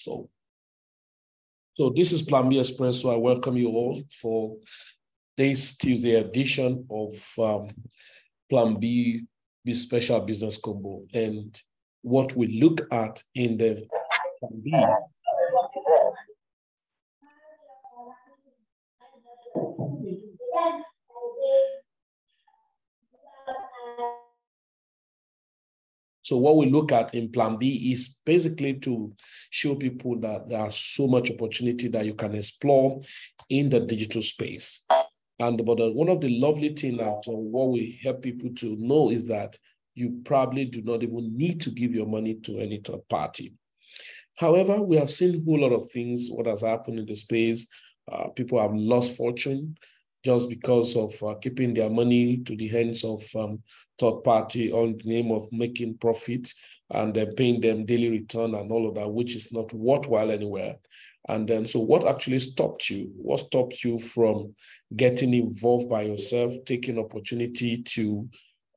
So, so this is Plan B Express. So I welcome you all for this Tuesday edition of um, Plan B, B Special Business Combo. And what we look at in the Plan B So what we look at in plan B is basically to show people that there's so much opportunity that you can explore in the digital space. And but uh, one of the lovely things that uh, what we help people to know is that you probably do not even need to give your money to any third party. However, we have seen a whole lot of things, what has happened in the space. Uh, people have lost fortune just because of uh, keeping their money to the hands of um, third party on the name of making profit and then paying them daily return and all of that, which is not worthwhile anywhere. And then, so what actually stopped you? What stopped you from getting involved by yourself, taking opportunity to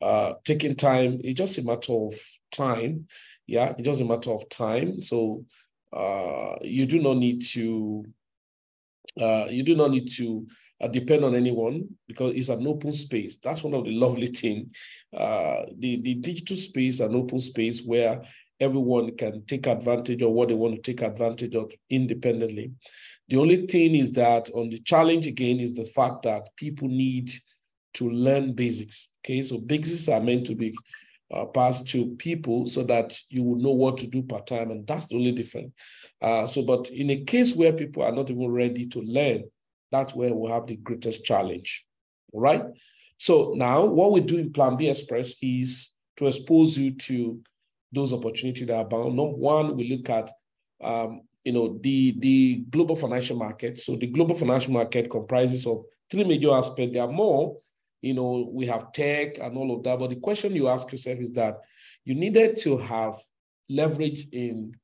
uh, taking time? It's just a matter of time. Yeah, it's just a matter of time. So uh, you do not need to. Uh, you do not need to depend on anyone because it's an open space. That's one of the lovely things. Uh, the, the digital space, an open space where everyone can take advantage of what they want to take advantage of independently. The only thing is that on the challenge again is the fact that people need to learn basics. Okay, so basics are meant to be uh, passed to people so that you will know what to do part time, and that's the only difference. Uh, so, but in a case where people are not even ready to learn, that's where we have the greatest challenge. All right. So now what we do in Plan B Express is to expose you to those opportunities that are bound. Number one, we look at um, you know the the global financial market. So the global financial market comprises of three major aspects. There are more. You know, we have tech and all of that. But the question you ask yourself is that you needed to have leverage in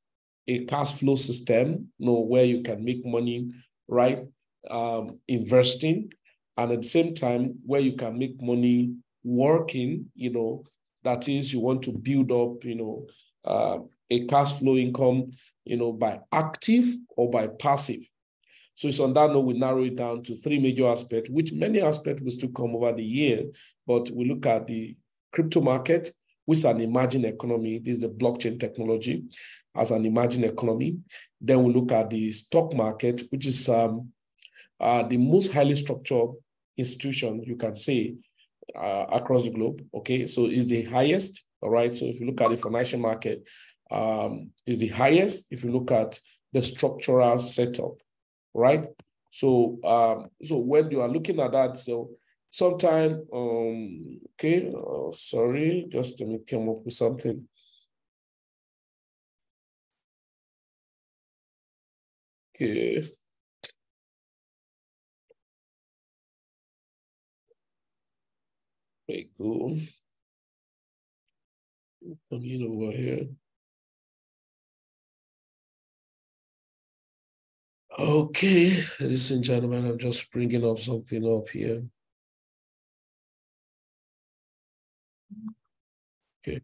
a cash flow system, you know, where you can make money, right? Um, investing, and at the same time, where you can make money working, you know, that is, you want to build up, you know, uh, a cash flow income, you know, by active or by passive. So it's on that note, we narrow it down to three major aspects, which many aspects will still come over the year, but we look at the crypto market, which is an emerging economy. This is the blockchain technology as an emerging economy. Then we look at the stock market, which is um, uh, the most highly structured institution you can say uh, across the globe. Okay, so is the highest. All right. So if you look at the financial market, um, is the highest. If you look at the structural setup, right? So um, so when you are looking at that, so sometime um okay, uh, sorry, just let me come up with something. Okay. Very cool. Come in over here. Okay, ladies and gentlemen, I'm just bringing up something up here. Okay.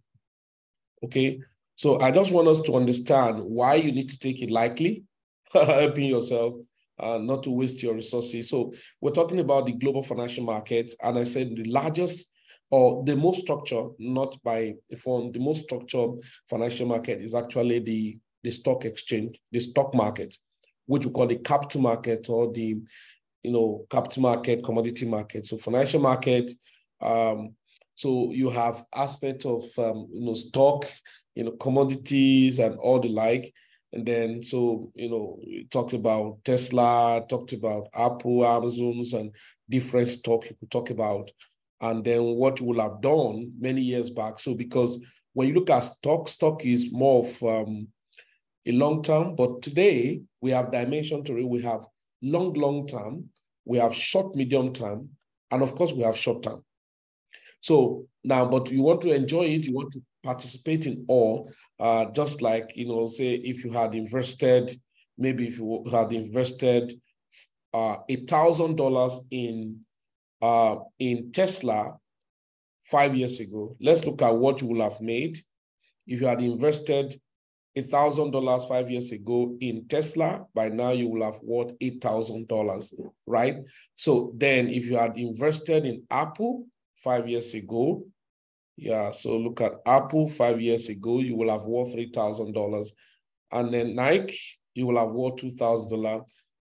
Okay. So I just want us to understand why you need to take it lightly, helping yourself uh, not to waste your resources. So we're talking about the global financial market, and I said the largest or the most structured, not by a phone, the most structured financial market is actually the, the stock exchange, the stock market, which we call the capital market or the you know capital market, commodity market. So financial market, um, so you have aspect of um, you know stock, you know commodities and all the like. And then, so, you know, we talked about Tesla, talked about Apple, Amazon's, and different stock you could talk about and then what you will have done many years back. So because when you look at stock, stock is more of um, a long term, but today we have dimension to it. We have long, long term, we have short, medium term, and of course we have short term. So now, but you want to enjoy it, you want to participate in all, uh, just like, you know, say if you had invested, maybe if you had invested uh, a thousand dollars in uh, in Tesla five years ago, let's look at what you will have made if you had invested $1,000 five years ago in Tesla, by now you will have worth $8,000, right? So then if you had invested in Apple five years ago, yeah, so look at Apple five years ago, you will have worth $3,000. And then Nike, you will have worth $2,000.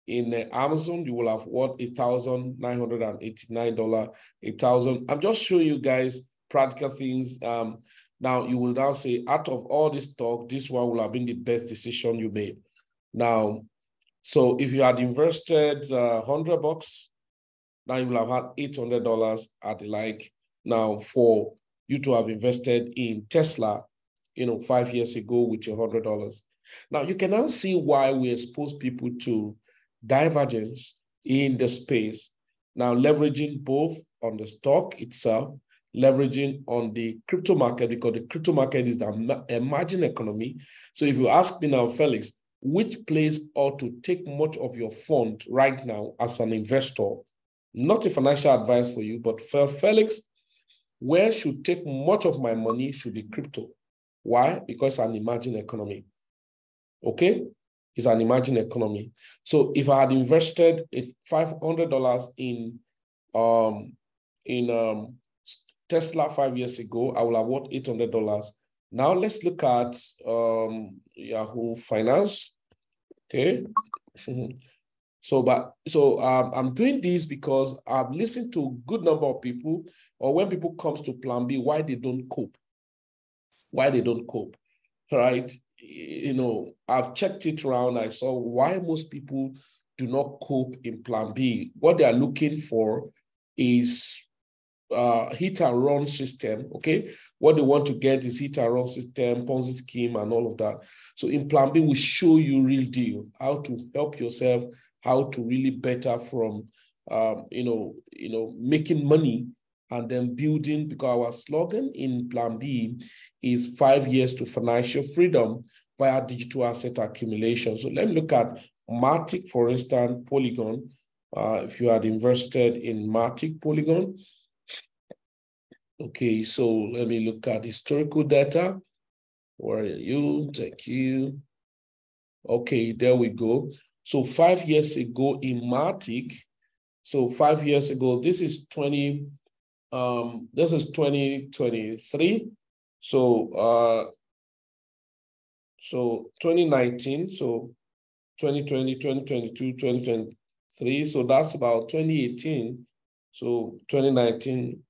In uh, Amazon, you will have worth $1,989, 1000 I'm just showing you guys practical things. Um, now you will now say, out of all this talk, this one will have been the best decision you made. Now, so if you had invested uh, 100 bucks, now you will have had $800 at the like. Now for you to have invested in Tesla, you know, five years ago with your $100. Now you can now see why we expose people to divergence in the space. Now leveraging both on the stock itself leveraging on the crypto market because the crypto market is the emerging economy. So if you ask me now, Felix, which place ought to take much of your fund right now as an investor? Not a financial advice for you, but for Felix, where should take much of my money should be crypto. Why? Because it's an emerging economy. Okay? It's an emerging economy. So if I had invested $500 in um in um Tesla five years ago, I will have worth $800. Now let's look at um, Yahoo Finance. Okay. so, but so um, I'm doing this because I've listened to a good number of people, or when people comes to Plan B, why they don't cope, why they don't cope, right? You know, I've checked it around. I saw why most people do not cope in Plan B. What they are looking for is uh, hit and run system, okay? What they want to get is hit and run system, Ponzi scheme, and all of that. So in Plan B, we show you real deal, how to help yourself, how to really better from, um, you know, you know, making money and then building, because our slogan in Plan B is five years to financial freedom via digital asset accumulation. So let me look at Matic, for instance, Polygon. Uh, if you had invested in Matic Polygon, Okay, so let me look at historical data. Where are you? Thank you. Okay, there we go. So five years ago in Matic, so five years ago, this is 20, um, this is 2023. So uh so 2019, so 2020, 2022, 2023. So that's about 2018. So 2019,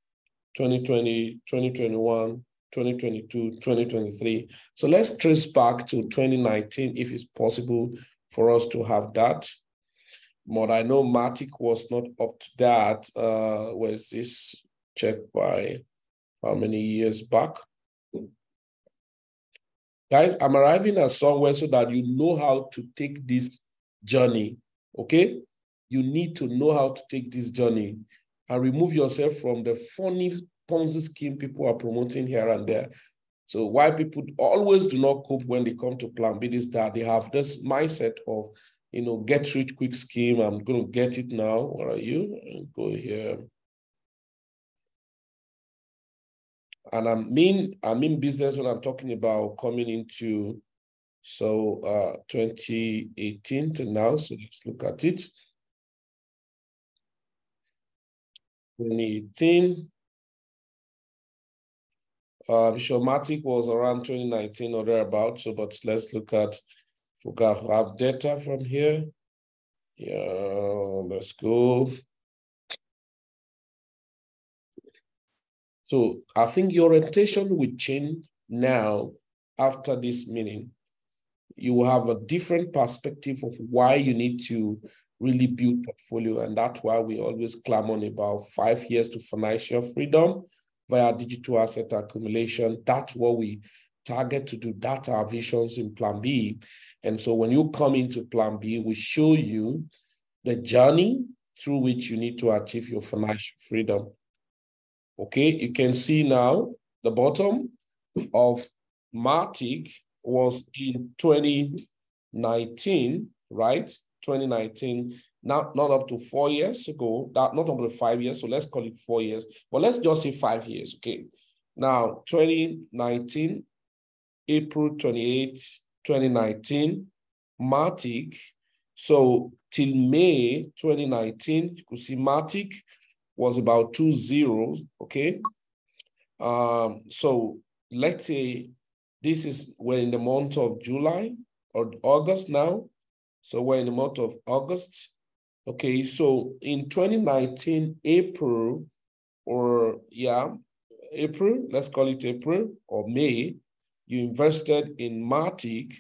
2020, 2021, 2022, 2023. So let's trace back to 2019 if it's possible for us to have that. But I know Matic was not up to that. Uh, was this checked by how many years back? Guys, I'm arriving at somewhere so that you know how to take this journey, okay? You need to know how to take this journey and remove yourself from the funny Ponzi scheme people are promoting here and there. So why people always do not cope when they come to Plan B is that they have this mindset of, you know, get rich quick scheme. I'm going to get it now. Where are you? Go here. And I mean, I mean business when I'm talking about coming into so uh 2018 to now. So let's look at it. 2018. Uh, Matic was around 2019 or thereabouts. So, but let's look at, we have data from here. Yeah, let's go. So I think your orientation will change now after this meeting. You will have a different perspective of why you need to really build portfolio. And that's why we always clam on about five years to financial freedom via digital asset accumulation. That's what we target to do. That's our visions in Plan B. And so when you come into Plan B, we show you the journey through which you need to achieve your financial freedom. Okay, you can see now the bottom of Matic was in 2019, right? 2019, not, not up to four years ago, that not up to five years, so let's call it four years, but let's just say five years, okay? Now, 2019, April 28, 2019, Matic. So till May 2019, you could see Matic was about two zeros, okay? Um, so let's say this is, we're in the month of July or August now. So we're in the month of August. Okay, so in 2019, April, or yeah, April, let's call it April or May, you invested in Matic,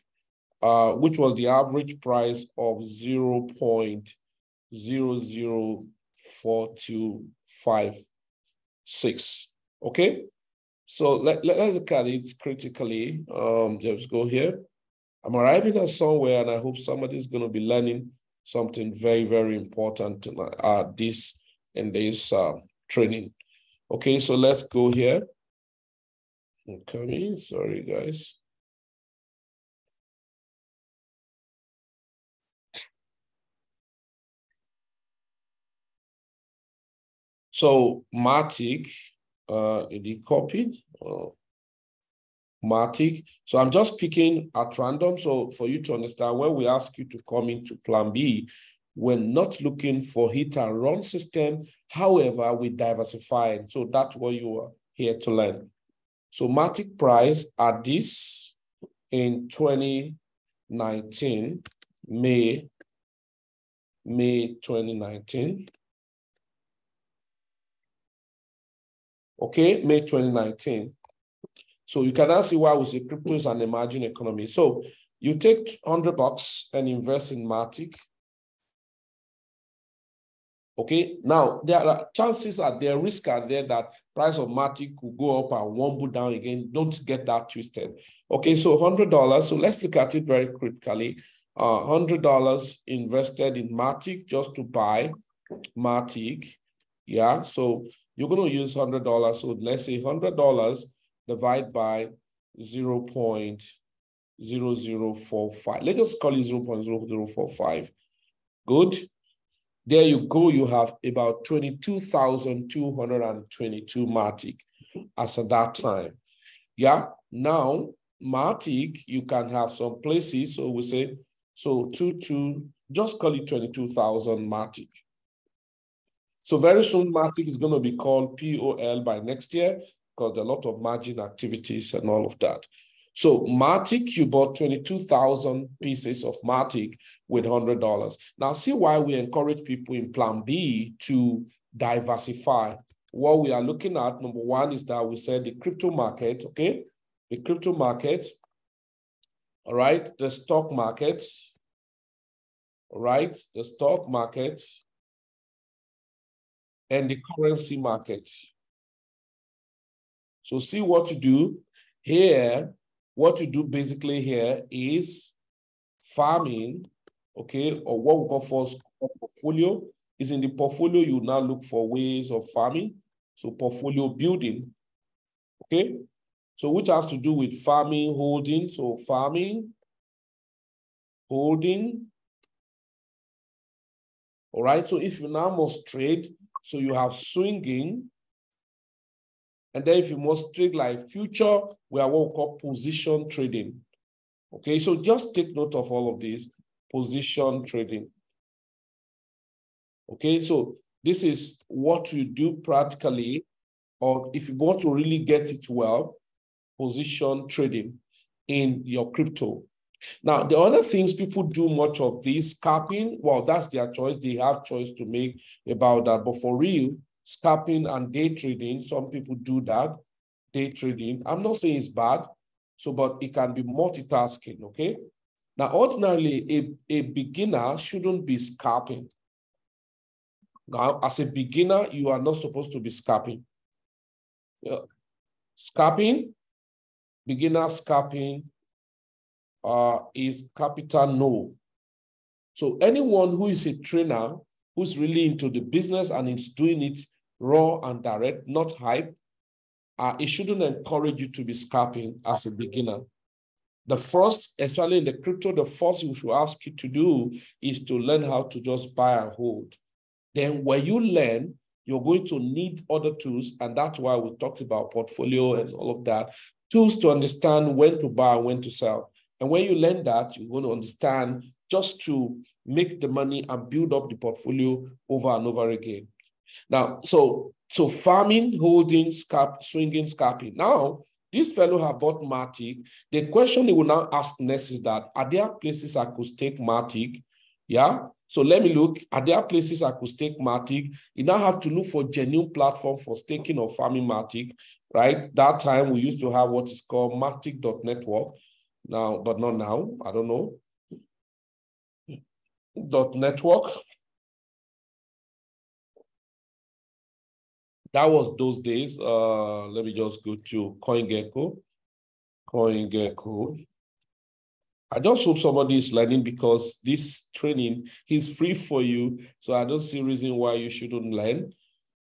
uh, which was the average price of 0 0.004256. Okay, so let, let, us look at it critically. Um, just go here. I'm arriving at somewhere and I hope somebody's going to be learning something very, very important uh, this in this uh, training. Okay, so let's go here. I'm coming, sorry guys. So Matic, uh, it copied. Uh, Matic. So I'm just picking at random. So for you to understand, when we ask you to come into plan B, we're not looking for hit and run system. However, we diversify. So that's what you are here to learn. So Matic price at this in 2019, May, May 2019. Okay, May 2019. So you can now see why we say crypto is an emerging economy. So you take 100 bucks and invest in Matic. Okay, now there are chances are there, risk are there that price of Matic could go up and wobble down again. Don't get that twisted. Okay, so $100. So let's look at it very critically. Uh, $100 invested in Matic just to buy Matic. Yeah, so you're going to use $100. So let's say $100 divide by 0 0.0045. Let us call it 0 0.0045. Good. There you go. You have about 22,222 Matic as at that time. Yeah. Now, Matic, you can have some places. So we say, so 2, 2, just call it 22,000 Matic. So very soon, Matic is going to be called POL by next year because a lot of margin activities and all of that. So Matic, you bought 22,000 pieces of Matic with $100. Now see why we encourage people in plan B to diversify. What we are looking at, number one, is that we said the crypto market, okay? The crypto market, all right? The stock market, all right? The stock market and the currency market. So see what you do here. What you do basically here is farming, okay, or what we call first portfolio. Is in the portfolio, you now look for ways of farming. So portfolio building, okay? So which has to do with farming, holding. So farming, holding. All right, so if you now must trade, so you have swinging, and then if you must trade like future, we are what we call position trading. Okay, so just take note of all of these position trading. Okay, so this is what you do practically, or if you want to really get it well, position trading in your crypto. Now, the other things people do much of this scalping, well, that's their choice. They have choice to make about that. But for real, scalping and day trading. Some people do that, day trading. I'm not saying it's bad, so but it can be multitasking, okay? Now, ordinarily, a, a beginner shouldn't be scalping. Now, as a beginner, you are not supposed to be scalping. Yeah. Scalping, beginner scalping uh, is capital no. So anyone who is a trainer who's really into the business and is doing it raw and direct, not hype, uh, it shouldn't encourage you to be scalping as a beginner. The first, especially in the crypto, the first we should ask you to do is to learn how to just buy and hold. Then when you learn, you're going to need other tools. And that's why we talked about portfolio and all of that. Tools to understand when to buy when to sell. And when you learn that, you're going to understand just to make the money and build up the portfolio over and over again. Now, so so farming, holding, scalp, swinging, scalping. Now, this fellow have bought Matic. The question he will now ask next is that, are there places I could stake Matic? Yeah. So let me look. Are there places I could stake Matic? You now have to look for genuine platform for staking or farming Matic, right? That time we used to have what is called Matic.network. Now, but not now. I don't know. Dot network. that was those days. Uh, let me just go to CoinGecko. CoinGecko. I just hope somebody is learning because this training is free for you. So I don't see reason why you shouldn't learn.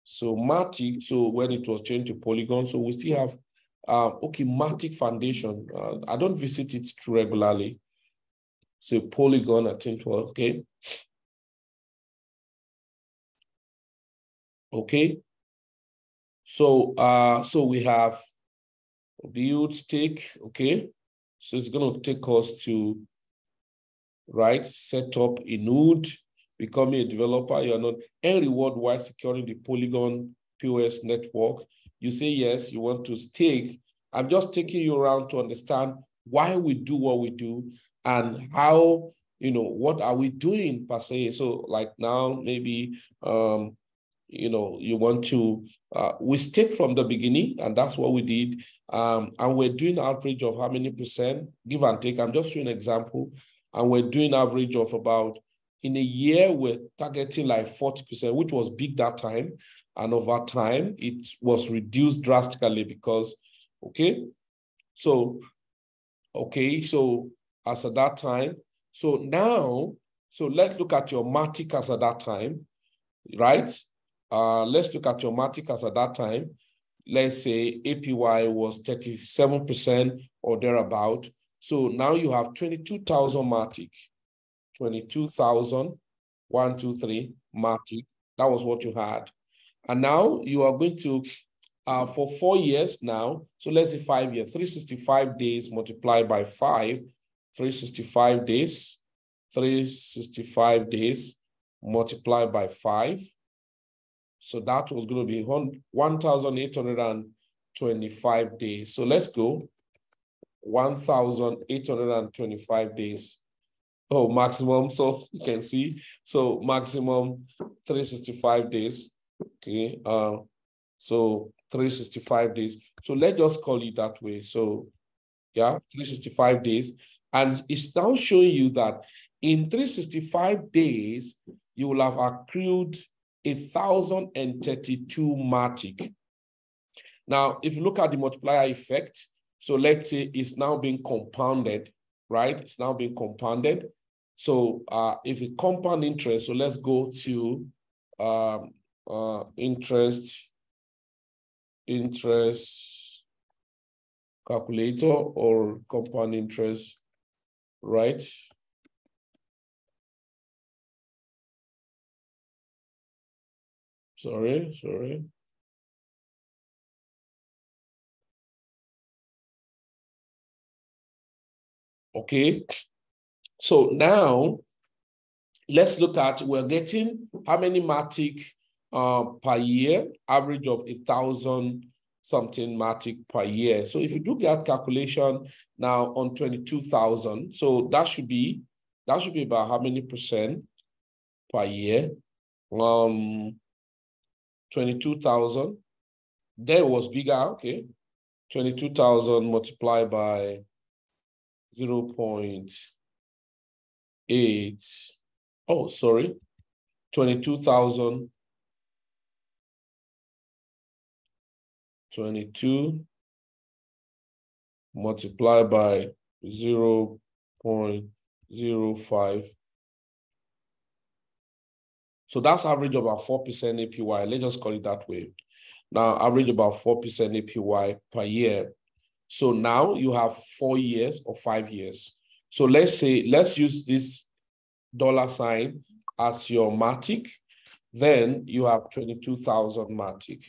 So Matic, so when it was changed to Polygon, so we still have, uh, okay, Matic Foundation. Uh, I don't visit it too regularly. So Polygon, I think was, okay. Okay, so uh, so we have build stake, okay? So it's gonna take us to right, set up a node, becoming a developer, you're not and reward while securing the Polygon POS network. You say yes, you want to stake. I'm just taking you around to understand why we do what we do and how you know what are we doing per se so like now maybe um you know, you want to, uh, we stick from the beginning, and that's what we did. Um, and we're doing average of how many percent, give and take. I'm just doing an example. And we're doing average of about, in a year, we're targeting like 40%, which was big that time. And over time, it was reduced drastically because, okay, so, okay, so as at that time, so now, so let's look at your Matic as at that time, right? Uh, let's look at your Matic as at that time. Let's say APY was 37% or thereabout. So now you have 22,000 Matic. 22,000, one, two, three, Matic. That was what you had. And now you are going to, uh, for four years now, so let's say five years, 365 days multiplied by five, 365 days, 365 days multiplied by five, so that was going to be 1,825 days. So let's go 1,825 days. Oh, maximum. So you can see. So maximum 365 days. Okay. Uh, so 365 days. So let's just call it that way. So yeah, 365 days. And it's now showing you that in 365 days, you will have accrued 1,032 Matic. Now, if you look at the multiplier effect, so let's say it's now being compounded, right? It's now being compounded. So uh, if it compound interest, so let's go to um, uh, interest, interest calculator or compound interest, right? Sorry, sorry. Okay, so now let's look at, we're getting how many Matic uh, per year, average of a thousand something Matic per year. So if you do that calculation now on 22,000, so that should be, that should be about how many percent per year? Um, 22,000. There was bigger, okay. 22,000 multiplied by 0 0.8. Oh, sorry. 22,000. 22 multiplied by 0 0.05 so that's average about 4% APY. Let's just call it that way. Now, average about 4% APY per year. So now you have four years or five years. So let's say, let's use this dollar sign as your Matic. Then you have 22,000 Matic.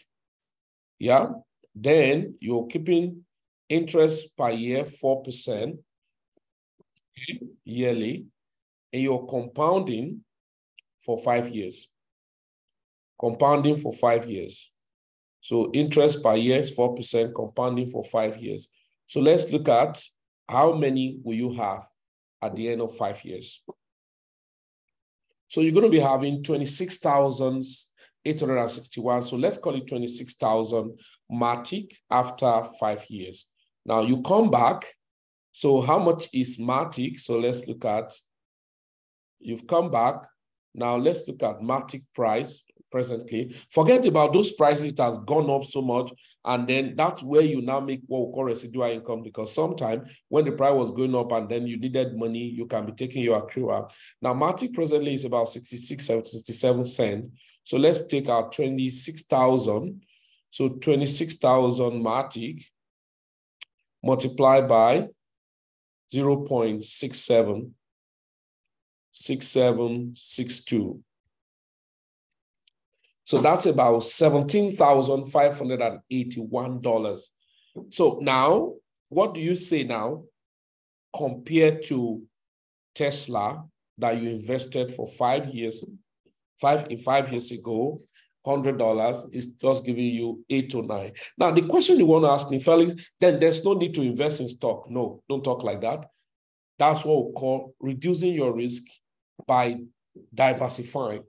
Yeah. Then you're keeping interest per year, 4%, yearly, and you're compounding for five years. Compounding for five years. So interest per year is 4%, compounding for five years. So let's look at how many will you have at the end of five years. So you're going to be having 26,861. So let's call it 26,000 Matic after five years. Now you come back. So how much is Matic? So let's look at, you've come back. Now let's look at Matic price presently. Forget about those prices that has gone up so much. And then that's where you now make what we call residual income because sometimes when the price was going up and then you needed money, you can be taking your accrual. Now, Matic presently is about 66, 67 cents. So let's take our 26,000. So 26,000 Matic multiplied by 0 0.67, 6762. So that's about $17,581. So now, what do you say now compared to Tesla that you invested for five years, five in five years ago, hundred dollars is just giving you eight to nine. Now the question you want to ask me, Felix, then there's no need to invest in stock. No, don't talk like that. That's what we call reducing your risk by diversifying.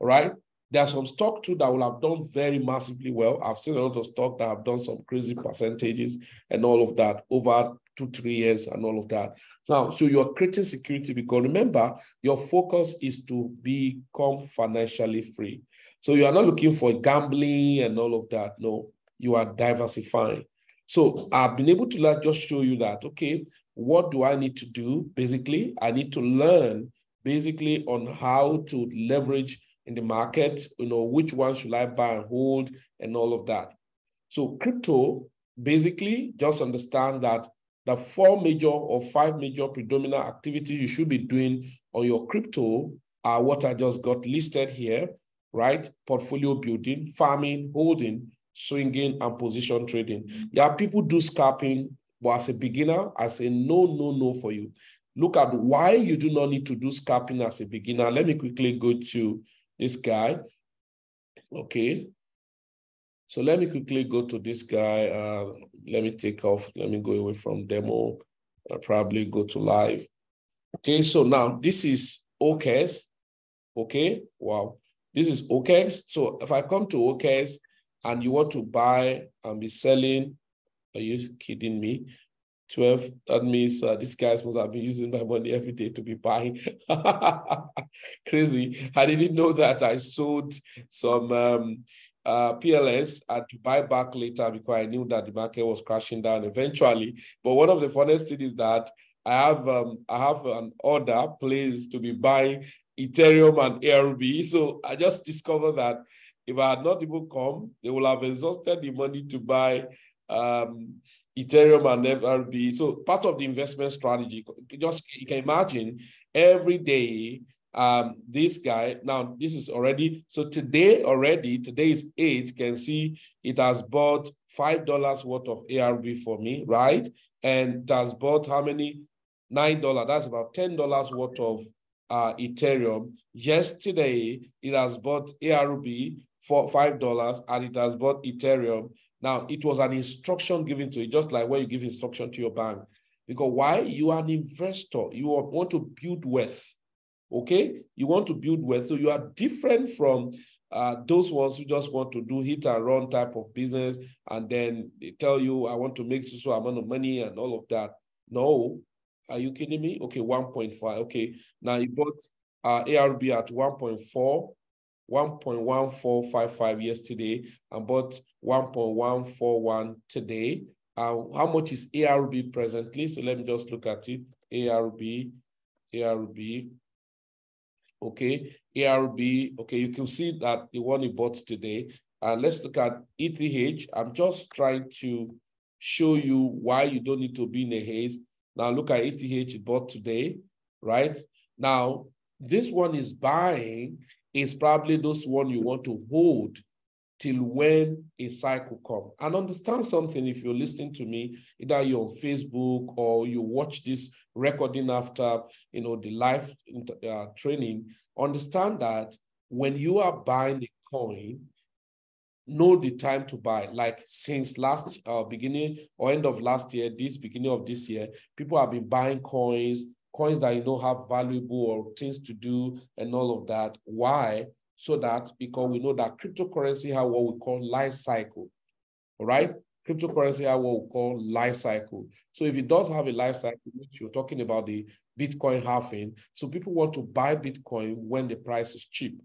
All right. There are some stock too that will have done very massively well. I've seen a lot of stock that have done some crazy percentages and all of that over two, three years and all of that. Now, so you're creating security because remember, your focus is to become financially free. So you are not looking for gambling and all of that. No, you are diversifying. So I've been able to like just show you that, okay, what do I need to do? Basically, I need to learn basically on how to leverage in the market, you know, which one should I buy and hold and all of that. So crypto, basically just understand that the four major or five major predominant activities you should be doing on your crypto are what I just got listed here, right? Portfolio building, farming, holding, swinging, and position trading. Yeah, people do scalping, but as a beginner, I say no, no, no for you. Look at why you do not need to do scalping as a beginner. Let me quickly go to this guy. Okay. So let me quickly go to this guy. Uh, let me take off. Let me go away from demo. I'll probably go to live. Okay, so now this is OKEX. Okay, wow. This is OKEX. So if I come to OKEX and you want to buy and be selling, are you kidding me? 12, that means uh, these guys must have been using my money every day to be buying. Crazy. I didn't know that I sold some um, uh, PLS and to buy back later because I knew that the market was crashing down eventually. But one of the funnest things is that I have um, I have an order placed to be buying Ethereum and ARB. So I just discovered that if I had not even come, they will have exhausted the money to buy um, Ethereum and ARB. So part of the investment strategy, just you can imagine every day, um, this guy, now this is already, so today already, today is eight, you can see it has bought $5 worth of ARB for me, right? And has bought how many? $9, that's about $10 worth of uh, Ethereum. Yesterday, it has bought ARB for $5 and it has bought Ethereum now, it was an instruction given to you, just like when you give instruction to your bank. Because why? You are an investor. You want to build wealth. Okay? You want to build wealth. So you are different from uh, those ones who just want to do hit and run type of business. And then they tell you, I want to make so amount of money and all of that. No. Are you kidding me? Okay, 1.5. Okay. Now you bought uh, ARB at 1.4 1.1455 yesterday and bought 1.141 today. Uh, how much is ARB presently? So let me just look at it. ARB, ARB. Okay, ARB. Okay, you can see that the one you bought today. And let's look at ETH. I'm just trying to show you why you don't need to be in a haze. Now look at ETH it bought today, right? Now, this one is buying is probably those one you want to hold till when a cycle come. And understand something if you're listening to me, either you're on Facebook or you watch this recording after you know the live uh, training, understand that when you are buying the coin, know the time to buy. Like since last uh, beginning or end of last year, this beginning of this year, people have been buying coins, coins that you know have valuable or things to do and all of that. Why? So that because we know that cryptocurrency have what we call life cycle. All right. Cryptocurrency what we call life cycle. So if it does have a life cycle, which you're talking about the Bitcoin halving, so people want to buy Bitcoin when the price is cheap.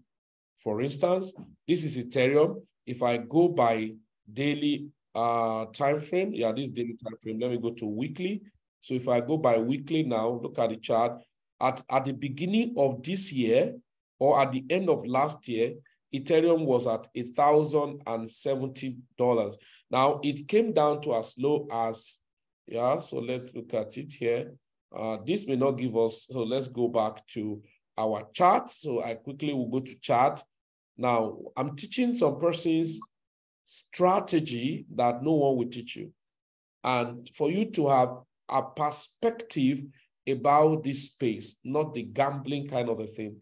For instance, this is Ethereum. If I go by daily uh, time frame, yeah, this daily time frame, let me go to weekly. So if I go by weekly now, look at the chart. At, at the beginning of this year or at the end of last year, Ethereum was at $1,070. Now it came down to as low as, yeah, so let's look at it here. Uh, this may not give us, so let's go back to our chart. So I quickly will go to chart. Now, I'm teaching some persons strategy that no one will teach you. And for you to have a perspective about this space, not the gambling kind of a thing.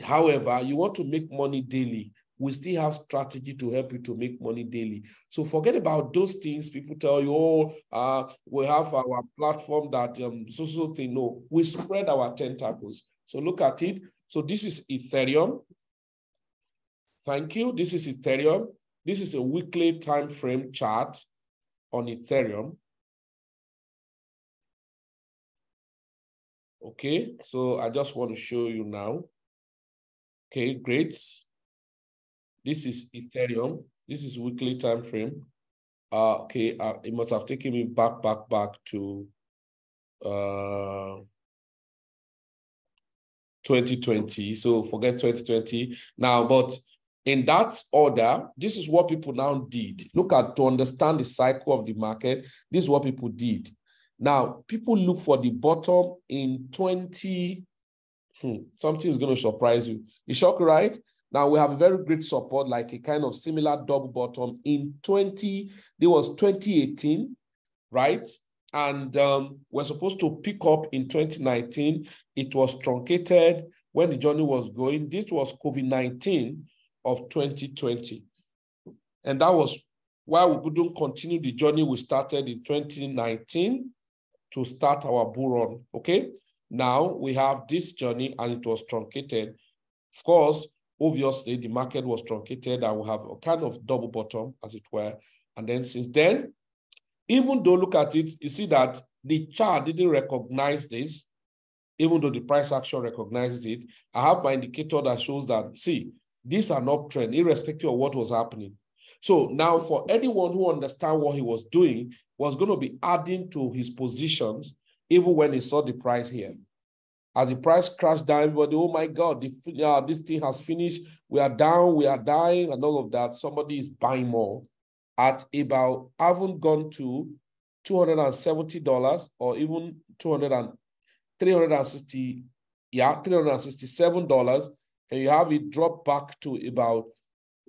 However, you want to make money daily. We still have strategy to help you to make money daily. So forget about those things. People tell you, oh, uh, we have our platform that um, so so thing. No, we spread our tentacles. So look at it. So this is Ethereum. Thank you. This is Ethereum. This is a weekly time frame chart on Ethereum. Okay, so I just want to show you now. Okay, great. This is Ethereum. This is weekly time frame. Uh, okay, uh, it must have taken me back, back, back to uh, 2020. So forget 2020 now, but in that order, this is what people now did. Look at to understand the cycle of the market. This is what people did. Now, people look for the bottom in 20. Hmm, something is going to surprise you. You shock, right? Now we have a very great support, like a kind of similar double bottom in 20. There was 2018, right? And um, we're supposed to pick up in 2019. It was truncated when the journey was going. This was COVID 19 of 2020. And that was why we couldn't continue the journey we started in 2019 to start our bull run. Okay. Now we have this journey and it was truncated. Of course, obviously the market was truncated and we have a kind of double bottom as it were. And then since then, even though look at it, you see that the chart didn't recognize this, even though the price action recognizes it. I have my indicator that shows that, see, this an uptrend, irrespective of what was happening. So now for anyone who understand what he was doing, was going to be adding to his positions, even when he saw the price here. As the price crashed down, everybody, oh my God, the, uh, this thing has finished. We are down, we are dying, and all of that. Somebody is buying more at about, haven't gone to $270 or even 200 and 360, yeah, $367 and you have it drop back to about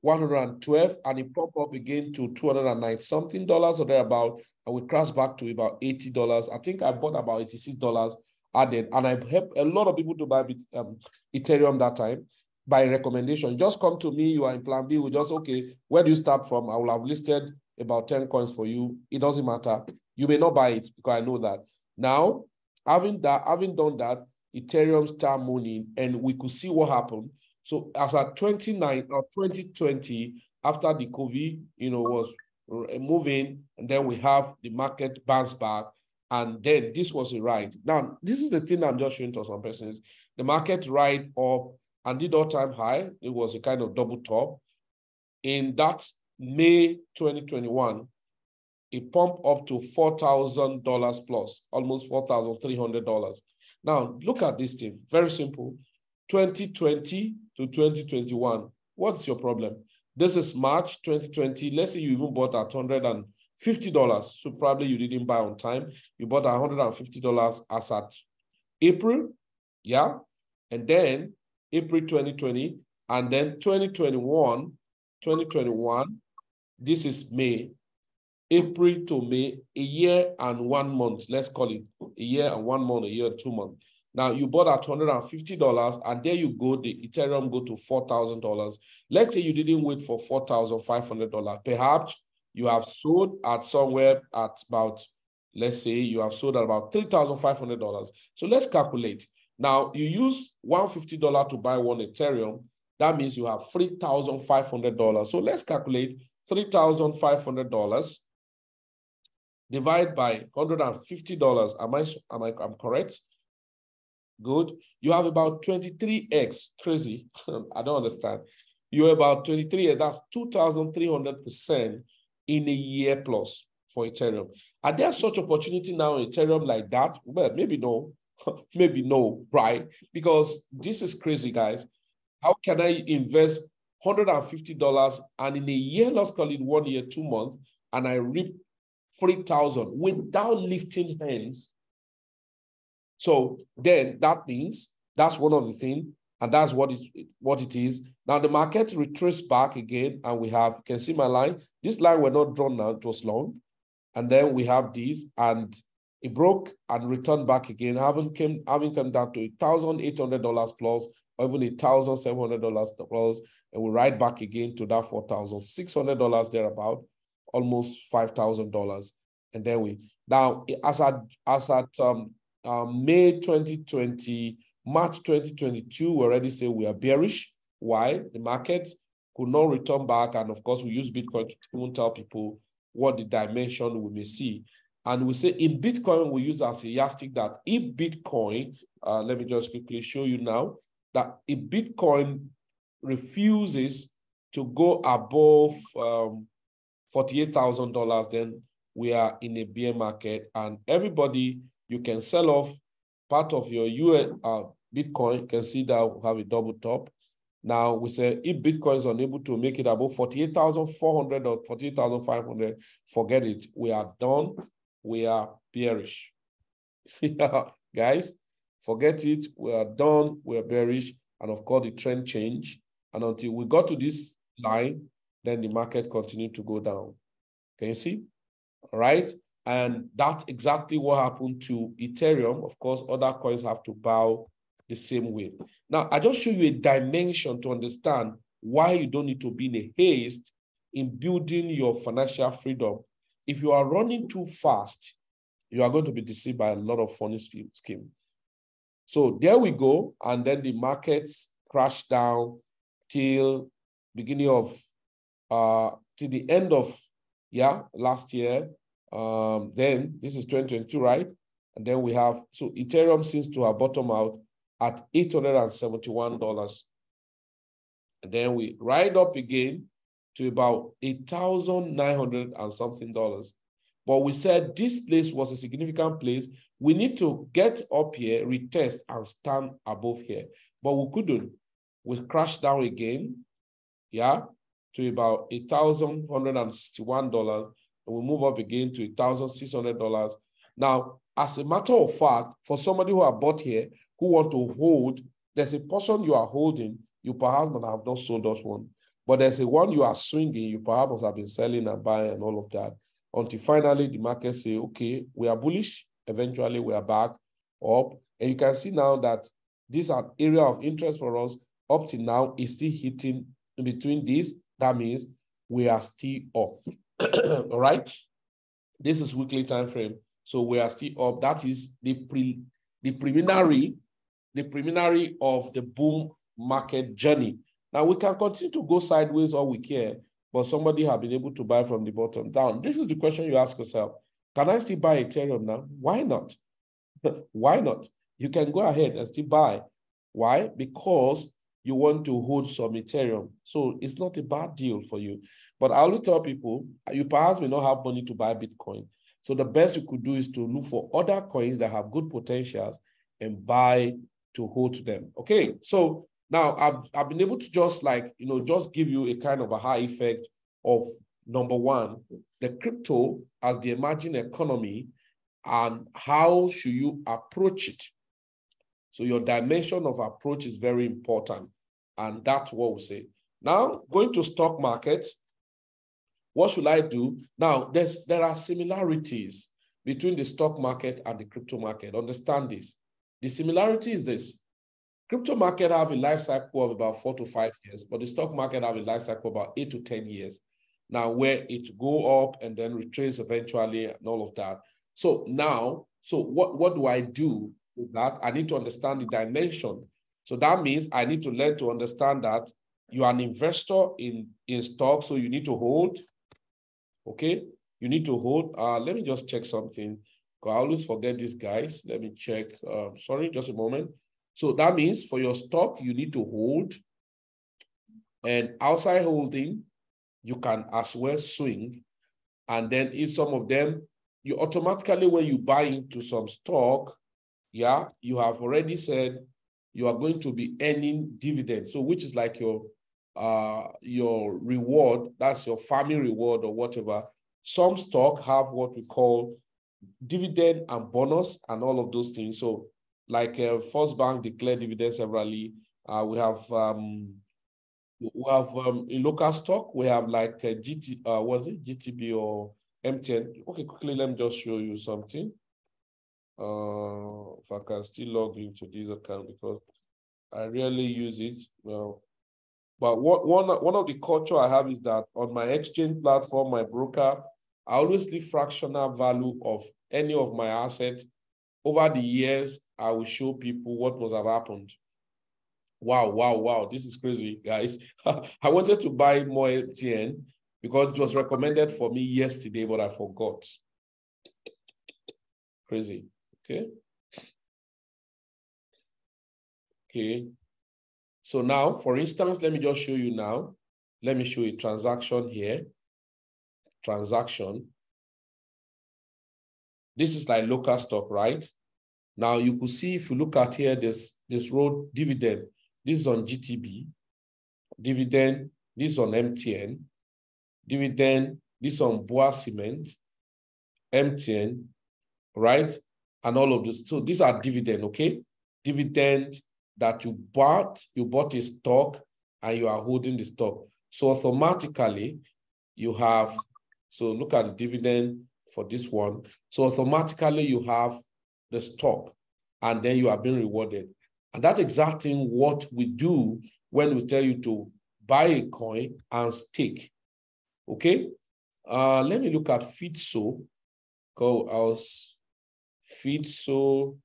112 and it pop up again to 209 something dollars or thereabout we crash back to about 80 dollars. I think i bought about 86 dollars added and i helped a lot of people to buy um, ethereum that time by recommendation. Just come to me you are in plan b we just okay where do you start from? I will have listed about 10 coins for you. It doesn't matter. You may not buy it because i know that. Now having that having done that Ethereum start moving, and we could see what happened. So as at 29 or 2020, after the COVID, you know, was moving, and then we have the market bounce back, and then this was a ride. Now, this is the thing I'm just showing to some persons. The market ride up and did all-time high. It was a kind of double top. In that May 2021, it pumped up to $4,000 plus, almost $4,300. Now, look at this thing. Very simple. 2020 to 2021. What's your problem? This is March 2020. Let's say you even bought at $150. So probably you didn't buy on time. You bought $150 as at April. Yeah. And then April 2020. And then 2021, 2021, this is May. April to May, a year and one month, let's call it a year and one month, a year two months. Now you bought at $250 and there you go, the Ethereum go to $4,000. Let's say you didn't wait for $4,500. Perhaps you have sold at somewhere at about, let's say you have sold at about $3,500. So let's calculate. Now you use $150 to buy one Ethereum. That means you have $3,500. So let's calculate $3,500 divide by $150. Am I, am I I'm correct? Good. You have about 23x. Crazy. I don't understand. You're about 23, that's 2,300% in a year plus for Ethereum. Are there such opportunity now in Ethereum like that? Well, maybe no. maybe no, right? Because this is crazy, guys. How can I invest $150 and in a year, let's call it one year, two months, and I reap 3,000 without lifting hands. So then that means that's one of the things, and that's what it, what it is. Now the market retraced back again, and we have, you can see my line. This line were not drawn now, it was long. And then we have this, and it broke and returned back again, having came having come down to $1,800 plus, or even $1,700 plus, and we ride back again to that $4,600 thereabout almost five thousand dollars, and then we now as at as at um, um, May 2020, March 2022, we already say we are bearish. Why? The market could not return back, and of course, we use Bitcoin to even tell people what the dimension we may see. And we say in Bitcoin, we use as a yardstick that if Bitcoin, uh, let me just quickly show you now, that if Bitcoin refuses to go above um, $48,000, then we are in a bear market and everybody, you can sell off part of your US uh, Bitcoin, you can see that we have a double top. Now we say if Bitcoin is unable to make it above 48,400 or 48,500, forget it. We are done. We are bearish. Guys, forget it. We are done. We are bearish. And of course, the trend change. And until we got to this line, then the market continued to go down. Can you see? All right. And that's exactly what happened to Ethereum. Of course, other coins have to bow the same way. Now, I just show you a dimension to understand why you don't need to be in a haste in building your financial freedom. If you are running too fast, you are going to be deceived by a lot of funny schemes. So there we go. And then the markets crashed down till beginning of uh, to the end of yeah last year. Um, then this is 2022, right? And then we have so Ethereum seems to have bottomed out at $871. And then we ride up again to about 8,900 and something dollars. But we said this place was a significant place. We need to get up here, retest, and stand above here. But we couldn't. We crashed down again. Yeah to about $1,161, we move up again to $1,600. Now, as a matter of fact, for somebody who have bought here, who want to hold, there's a portion you are holding, you perhaps might have not sold us one, but there's a one you are swinging, you perhaps have been selling and buying and all of that, until finally the market say, okay, we are bullish, eventually we are back up, and you can see now that this area of interest for us up to now is still hitting in between this that means we are still up. All right. This is weekly time frame. So we are still up. That is the pre the preliminary, the preliminary of the boom market journey. Now we can continue to go sideways all we care, but somebody have been able to buy from the bottom down. This is the question you ask yourself. Can I still buy Ethereum now? Why not? Why not? You can go ahead and still buy. Why? Because you want to hold some Ethereum. So it's not a bad deal for you. But I always tell people, you perhaps may not have money to buy Bitcoin. So the best you could do is to look for other coins that have good potentials and buy to hold them. Okay, so now I've, I've been able to just like, you know, just give you a kind of a high effect of number one, the crypto as the emerging economy and how should you approach it? So your dimension of approach is very important. And that's what we say. Now, going to stock market, what should I do? Now, there's there are similarities between the stock market and the crypto market. Understand this. The similarity is this. Crypto market have a life cycle of about four to five years, but the stock market have a life cycle about eight to 10 years. Now, where it go up and then retrace eventually and all of that. So now, so what, what do I do with that? I need to understand the dimension. So that means I need to learn to understand that you are an investor in, in stock, so you need to hold. Okay, you need to hold. Uh, let me just check something. I always forget these guys. Let me check. Uh, sorry, just a moment. So that means for your stock, you need to hold. And outside holding, you can as well swing. And then if some of them, you automatically, when you buy into some stock, yeah, you have already said you are going to be earning dividends. So which is like your uh your reward, that's your farming reward or whatever. Some stock have what we call dividend and bonus and all of those things. So like uh, First Bank declared dividends severally. Uh, we have um, we have um, in local stock, we have like uh, GT, uh, was it GTB or MTN? Okay, quickly, let me just show you something. Uh, if I can still log into this account because I rarely use it. Well, but what, one, one of the culture I have is that on my exchange platform, my broker, I always leave fractional value of any of my assets. Over the years, I will show people what must have happened. Wow, wow, wow. This is crazy, guys. I wanted to buy more MTN because it was recommended for me yesterday, but I forgot. Crazy. Okay. Okay. So now, for instance, let me just show you now. Let me show you transaction here. Transaction. This is like local stock, right? Now you could see if you look at here, this, this road dividend. This is on GTB. Dividend, this on MTN. Dividend, this on BUA Cement, MTN, right? And all of this. So these are dividend, okay? Dividend that you bought, you bought a stock and you are holding the stock. So automatically you have, so look at the dividend for this one. So automatically you have the stock and then you are being rewarded. And that's exactly what we do when we tell you to buy a coin and stake. Okay? Uh, let me look at Fidson. Go, I was Fidson.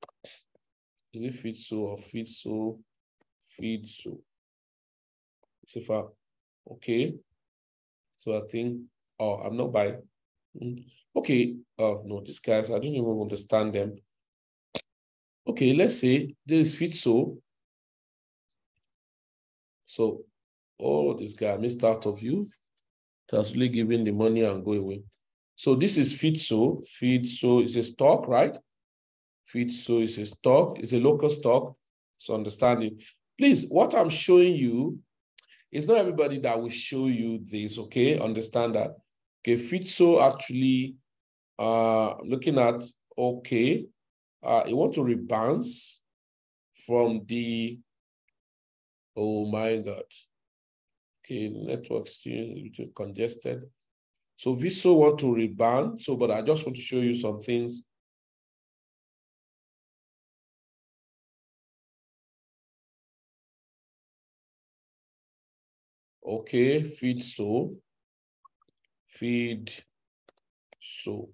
Is it Fidson or Fidson? Fidson. So So far, okay. So I think, oh, I'm not buying. Hmm. Okay, oh no, these guys, I don't even understand them. Okay, let's say this fits so. So, all oh, this guy missed out of you. That's really giving the money and go away. So this is Fidson. Feed so is a stock, right? Fidson is a stock. It's a local stock. So understanding. Please, what I'm showing you is not everybody that will show you this, okay? Understand that. Okay, Fidson actually uh looking at okay uh, you want to rebounce from the, oh my God. Okay, network still congested. So VSO want to rebound. So, but I just want to show you some things. Okay, Fidson, feed so.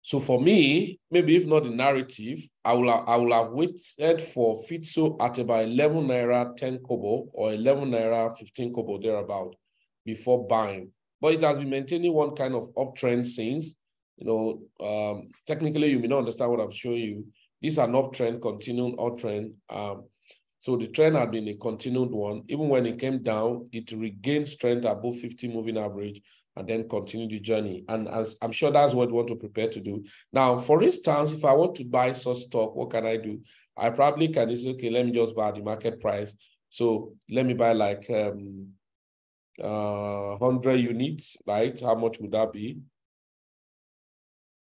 So for me, maybe if not the narrative, I will have, I will have waited for Fidson at about 11 naira 10 kobo or 11 naira 15 kobo thereabout before buying. But it has been maintaining one kind of uptrend since. You know, um, technically you may not understand what I'm showing you. These are an uptrend, continuing uptrend. Um, so the trend had been a continued one. Even when it came down, it regained strength above 50 moving average and then continue the journey. And as I'm sure that's what you want to prepare to do. Now, for instance, if I want to buy such stock, what can I do? I probably can say, okay, let me just buy the market price. So let me buy like um, uh, 100 units, right? How much would that be?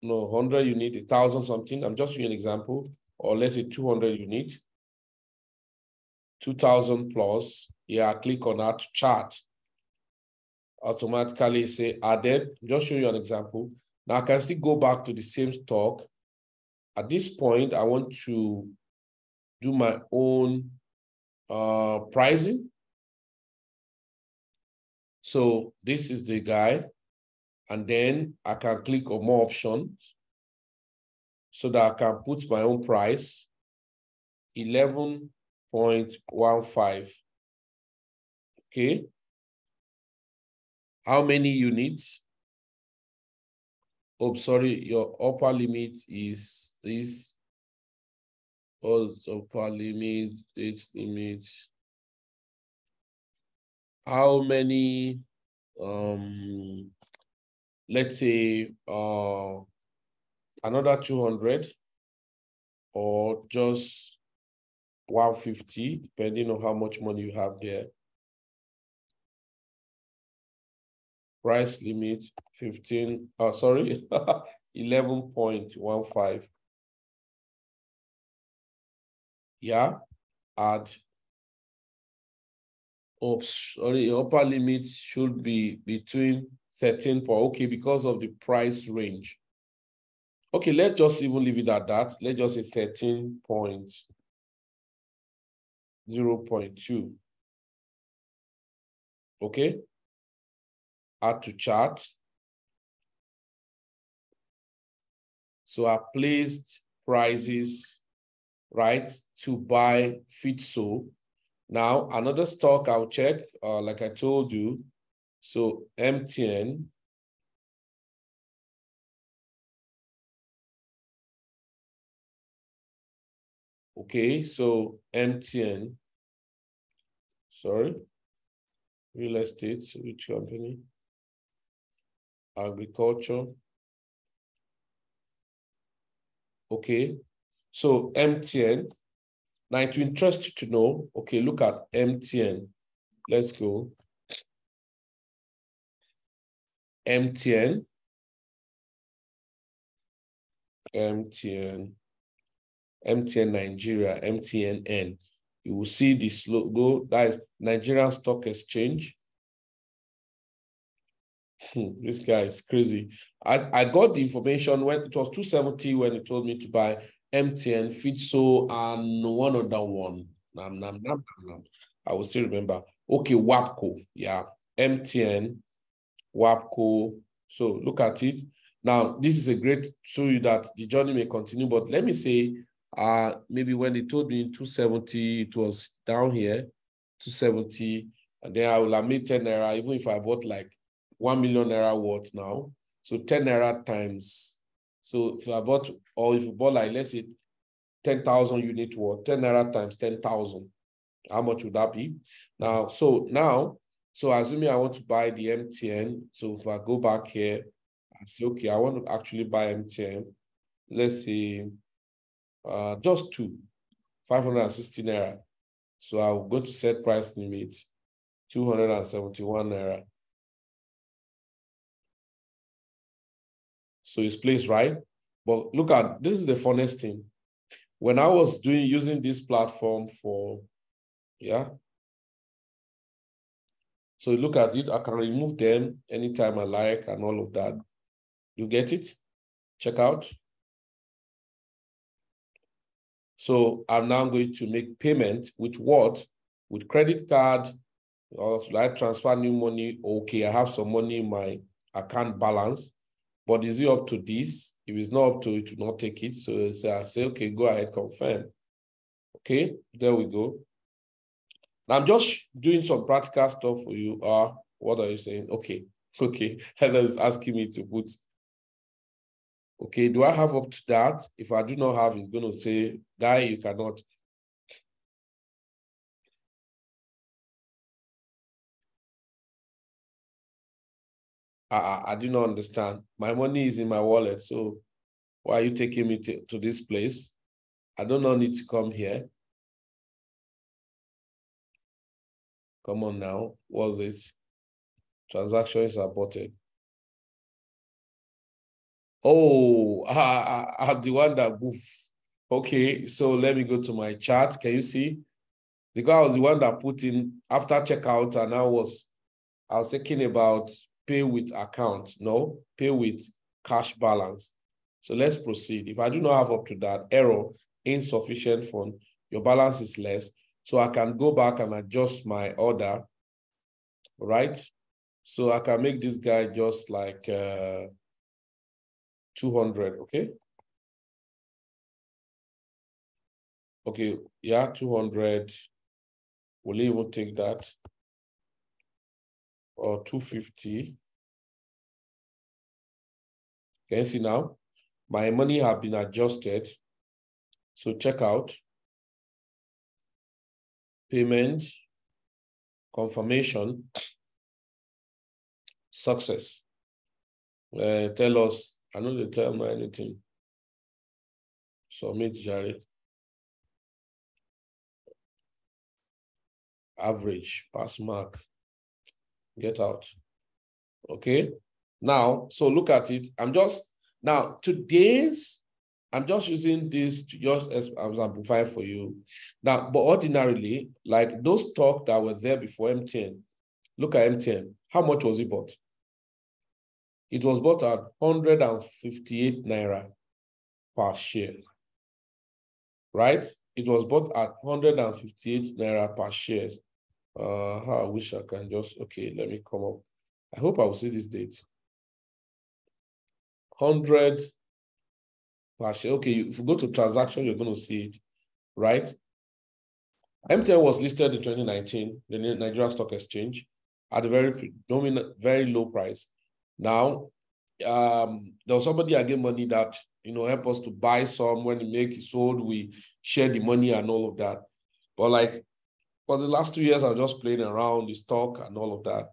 No, 100 you unit, 1,000 something. I'm just giving an example. Or let's say 200 units. 2000 plus. Yeah, click on add chart. Automatically say added. Just show you an example. Now I can still go back to the same stock. At this point, I want to do my own uh, pricing. So this is the guide. And then I can click on more options so that I can put my own price, 11.15. Okay. How many units? Oh, sorry, your upper limit is this. Oh, upper limit, date limit. How many, um, let's say, uh, another 200 or just 150, depending on how much money you have there. Price limit 15, oh, sorry, 11.15. Yeah, add. Oops, sorry, upper limit should be between 13 per, okay, because of the price range. Okay, let's just even leave it at that. Let's just say 13 point 0 0.2. Okay. Add to chart. So I placed prices, right, to buy Fidson. Now, another stock I'll check, uh, like I told you. So MTN, Okay, so MTN, sorry, real estate, which company? Agriculture. Okay, so MTN. Now it will interest you to know, okay, look at MTN. Let's go. MTN. MTN. MTN Nigeria, MTNN. You will see this logo, that is Nigerian Stock Exchange. Hmm, this guy is crazy. I, I got the information when it was 270 when he told me to buy MTN, Fidson, and one other one. Nam, nam, nam, nam, I will still remember. Okay, WAPCO. Yeah. MTN, WAPCO. So look at it. Now, this is a great show you that the journey may continue, but let me say uh, maybe when they told me 270, it was down here, 270, and then I will made 10 naira, even if I bought like 1 million naira worth now. So 10 naira times. So if I bought, or if you bought like, let's say 10,000 unit worth, 10 naira times 10,000, how much would that be? Now, so now, so assuming I want to buy the MTN, so if I go back here, I say, okay, I want to actually buy MTN. Let's say uh, just two, 560 naira. So I'll go to set price limit, 271 naira. So it's placed right. But look at, this is the funnest thing. When I was doing, using this platform for, yeah. So look at it, I can remove them anytime I like and all of that. You get it? Check out. So I'm now going to make payment with what? With credit card, or should I transfer new money? Okay, I have some money in my account balance, but is it up to this? If it's not up to it, to not take it. So I say, okay, go ahead, confirm. Okay, there we go. I'm just doing some practical stuff for you. Uh, what are you saying? Okay, okay. Heather is asking me to put Okay, do I have up to that? If I do not have, it's going to say, guy, you cannot. I, I do not understand. My money is in my wallet, so why are you taking me to, to this place? I do not need to come here. Come on now, what's it? Transaction is aborted. Oh, I, I, I'm the one that move. Okay, so let me go to my chart. Can you see? because I was the one that put in after checkout and I was I was thinking about pay with account, no, pay with cash balance. So let's proceed. If I do not have up to that error, insufficient fund, your balance is less. So I can go back and adjust my order, right? So I can make this guy just like uh, 200, okay? Okay, yeah, 200. Will even take that? Or 250. Can you see now? My money have been adjusted. So check out. Payment, confirmation, success. Uh, tell us, I know they tell me anything. Submit, Jerry. Average, pass mark, get out. Okay. Now, so look at it. I'm just, now today's, I'm just using this to just as amplify for you. Now, but ordinarily, like those stock that were there before MTN, look at MTN. How much was it bought? It was bought at 158 naira per share. Right? It was bought at 158 naira per share. Uh, I wish I can just, okay, let me come up. I hope I will see this date. 100 per share. Okay, if you go to transaction, you're going to see it, right? MTN was listed in 2019, the Nigerian Stock Exchange, at a very dominant, very low price. Now, um, there was somebody I gave money that you know help us to buy some when we make it sold, we share the money and all of that. But like for the last two years, I was just playing around the stock and all of that.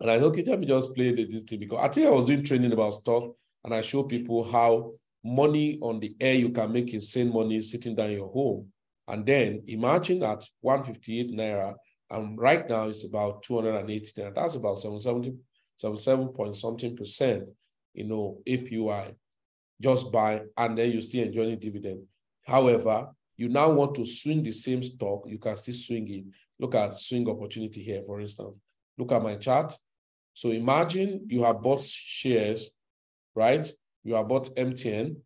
And I thought, okay, let me just play this thing because I think I was doing training about stock and I show people how money on the air you can make insane money sitting down your home. And then imagine at 158 naira, and right now it's about 280 naira. That's about 770, 77 point something percent, you know, APY. Just buy and then you still enjoying dividend. However, you now want to swing the same stock, you can still swing it. Look at swing opportunity here, for instance. Look at my chart. So imagine you have bought shares right? You have bought MTN,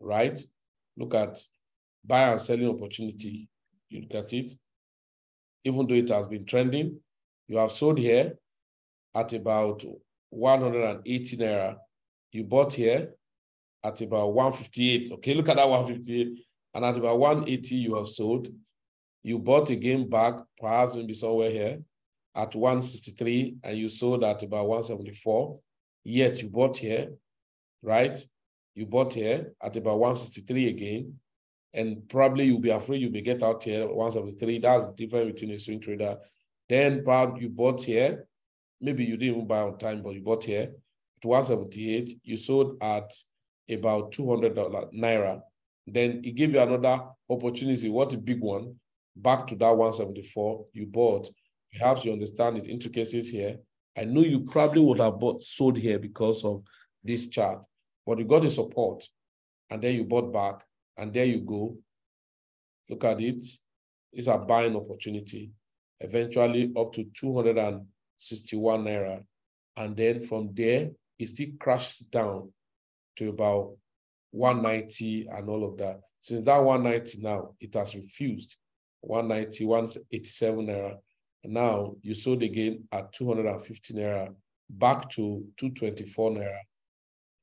right? Look at buy and selling opportunity. You look at it. Even though it has been trending, you have sold here at about 180 naira. You bought here at about 158. Okay, look at that 158. And at about 180, you have sold. You bought again back, perhaps maybe somewhere here, at 163, and you sold at about 174. Yet you bought here, right? You bought here at about 163 again, and probably you'll be afraid you may get out here at 173. That's the difference between a swing trader. Then probably you bought here. Maybe you didn't even buy on time, but you bought here at 178. You sold at about $200 Naira. Then it gave you another opportunity. What a big one. Back to that 174 you bought. Perhaps you understand the intricacies here. I know you probably would have bought sold here because of this chart, but you got the support and then you bought back and there you go. Look at it. It's a buying opportunity. Eventually up to 261 naira. And then from there, it still crashes down to about 190 and all of that. Since that 190 now, it has refused 190, 187 naira. Now you sold again at 250 naira, back to 224 naira.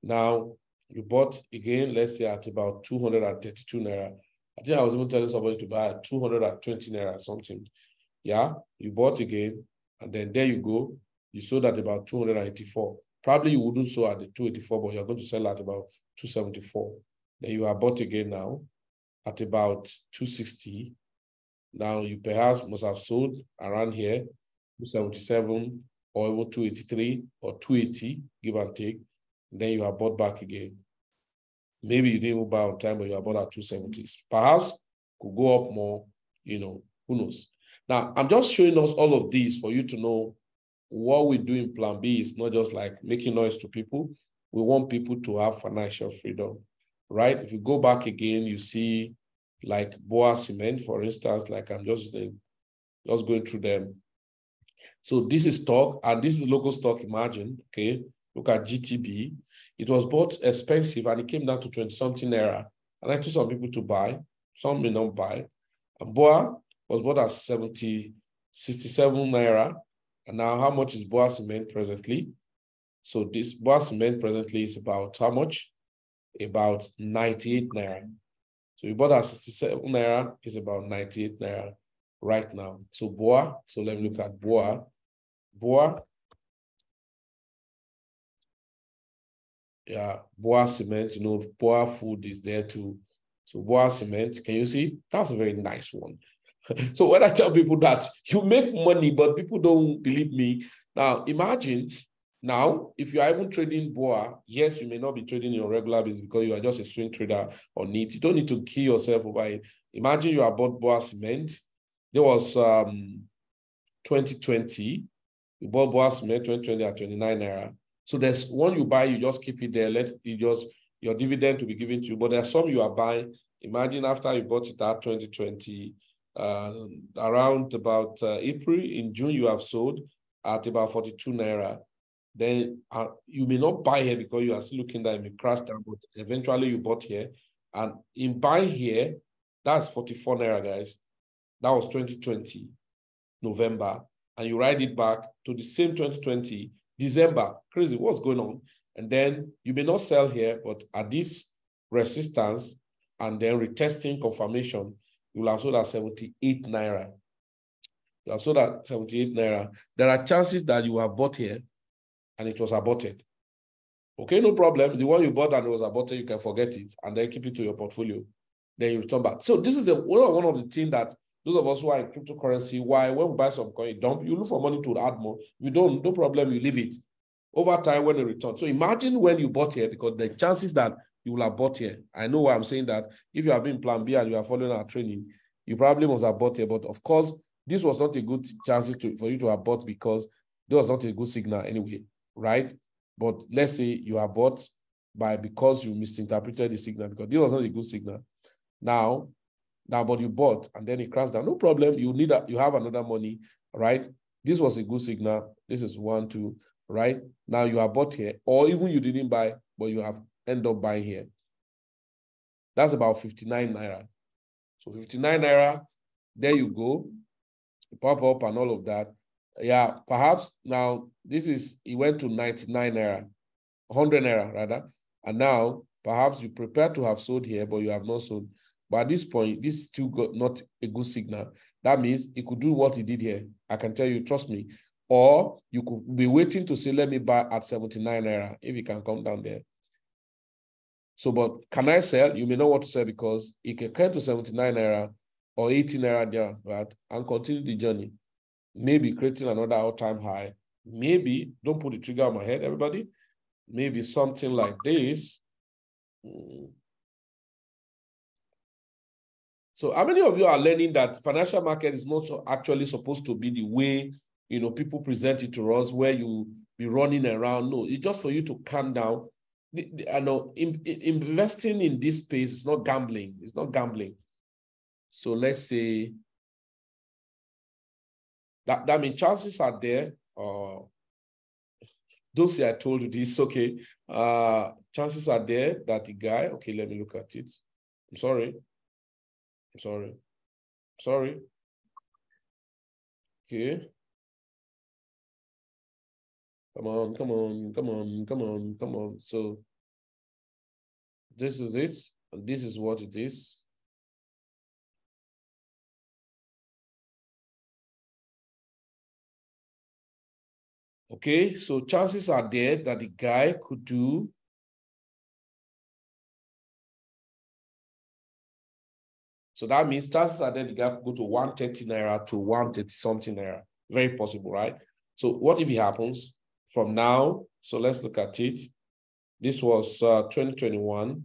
Now you bought again, let's say at about 232 naira. I think I was even telling somebody to buy at 220 naira or something. Yeah, you bought again, and then there you go. You sold at about 284. Probably you wouldn't sell at the 284, but you're going to sell at about 274. Then you are bought again now at about 260. Now you perhaps must have sold around here, 277 or even 283 or 280, give and take. Then you are bought back again. Maybe you didn't buy on time, but you are bought at 270. Perhaps could go up more, you know, who knows. Now, I'm just showing us all of these for you to know what we do in Plan B is not just like making noise to people. We want people to have financial freedom, right? If you go back again, you see like BUA Cement, for instance, like I'm just, just going through them. So this is stock, and this is local stock, imagine, okay? Look at GTB. It was bought expensive, and it came down to 20-something naira. And I told some people to buy, some may not buy. And BUA was bought at 70, 67 naira. And now how much is BUA Cement presently? So this BUA Cement presently is about how much? About 98 naira. So you bought at 67 naira is about 98 naira right now. So BUA, so let me look at BUA. BUA, yeah, BUA Cement, you know, BUA Food is there too. So BUA Cement, can you see? That's a very nice one. so when I tell people that you make money, but people don't believe me. Now imagine now, if you are even trading BUA, yes, you may not be trading in your regular business because you are just a swing trader on it. You don't need to kill yourself over it. Imagine you are bought BUA cement. There was um 2020. You bought BUA cement 2020 at 29 naira. So there's one you buy, you just keep it there. Let it just your dividend to be given to you. But there's some you are buying. Imagine after you bought it at 2020, uh, around about uh, April, in June, you have sold at about 42 naira then uh, you may not buy here because you are still looking that it may crash down, but eventually you bought here. And in buying here, that's 44 Naira, guys. That was 2020, November. And you ride it back to the same 2020, December. Crazy, what's going on? And then you may not sell here, but at this resistance and then retesting confirmation, you will have sold at 78 Naira. You have sold at 78 Naira. There are chances that you have bought here and it was aborted. Okay, no problem. The one you bought and it was aborted, you can forget it and then keep it to your portfolio. Then you return back. So this is the one of the things that those of us who are in cryptocurrency, why when we buy some coin, dump, you look for money to add more. You don't, no problem, you leave it. Over time when it returns. So imagine when you bought here, because the chances that you will have bought here. I know why I'm saying that if you have been plan B and you are following our training, you probably must have bought here. But of course, this was not a good chances to, for you to have bought because there was not a good signal anyway right? But let's say you are bought by because you misinterpreted the signal because this was not a good signal. Now, now, but you bought and then it crashed down. No problem. You need a, you have another money, right? This was a good signal. This is one, two, right? Now you are bought here, or even you didn't buy, but you have end up buying here. That's about 59 naira. So 59 naira, there you go. Pop up and all of that yeah, perhaps now this is, he went to 99 naira, 100 naira rather. And now perhaps you prepare to have sold here, but you have not sold. But at this point, this still got not a good signal. That means he could do what he did here. I can tell you, trust me. Or you could be waiting to say, let me buy at 79 naira if he can come down there. So, but can I sell? You may not want to sell because it can come to 79 naira or 80 naira there, right? And continue the journey maybe creating another all-time high. Maybe, don't put the trigger on my head, everybody. Maybe something like this. Hmm. So how many of you are learning that financial market is not actually supposed to be the way you know people present it to us, where you be running around? No, it's just for you to calm down. I know in, in, investing in this space is not gambling. It's not gambling. So let's say that, that means chances are there. Uh, don't say I told you this, okay. Uh, chances are there that the guy, okay, let me look at it. I'm sorry. I'm sorry. Sorry. Okay. Come on, come on, come on, come on, come on. So this is it. And this is what it is. Okay, so chances are there that the guy could do So that means chances are that the could go to 130 naira to 130 something naira. Very possible, right? So what if it happens from now? So let's look at it. This was uh, 2021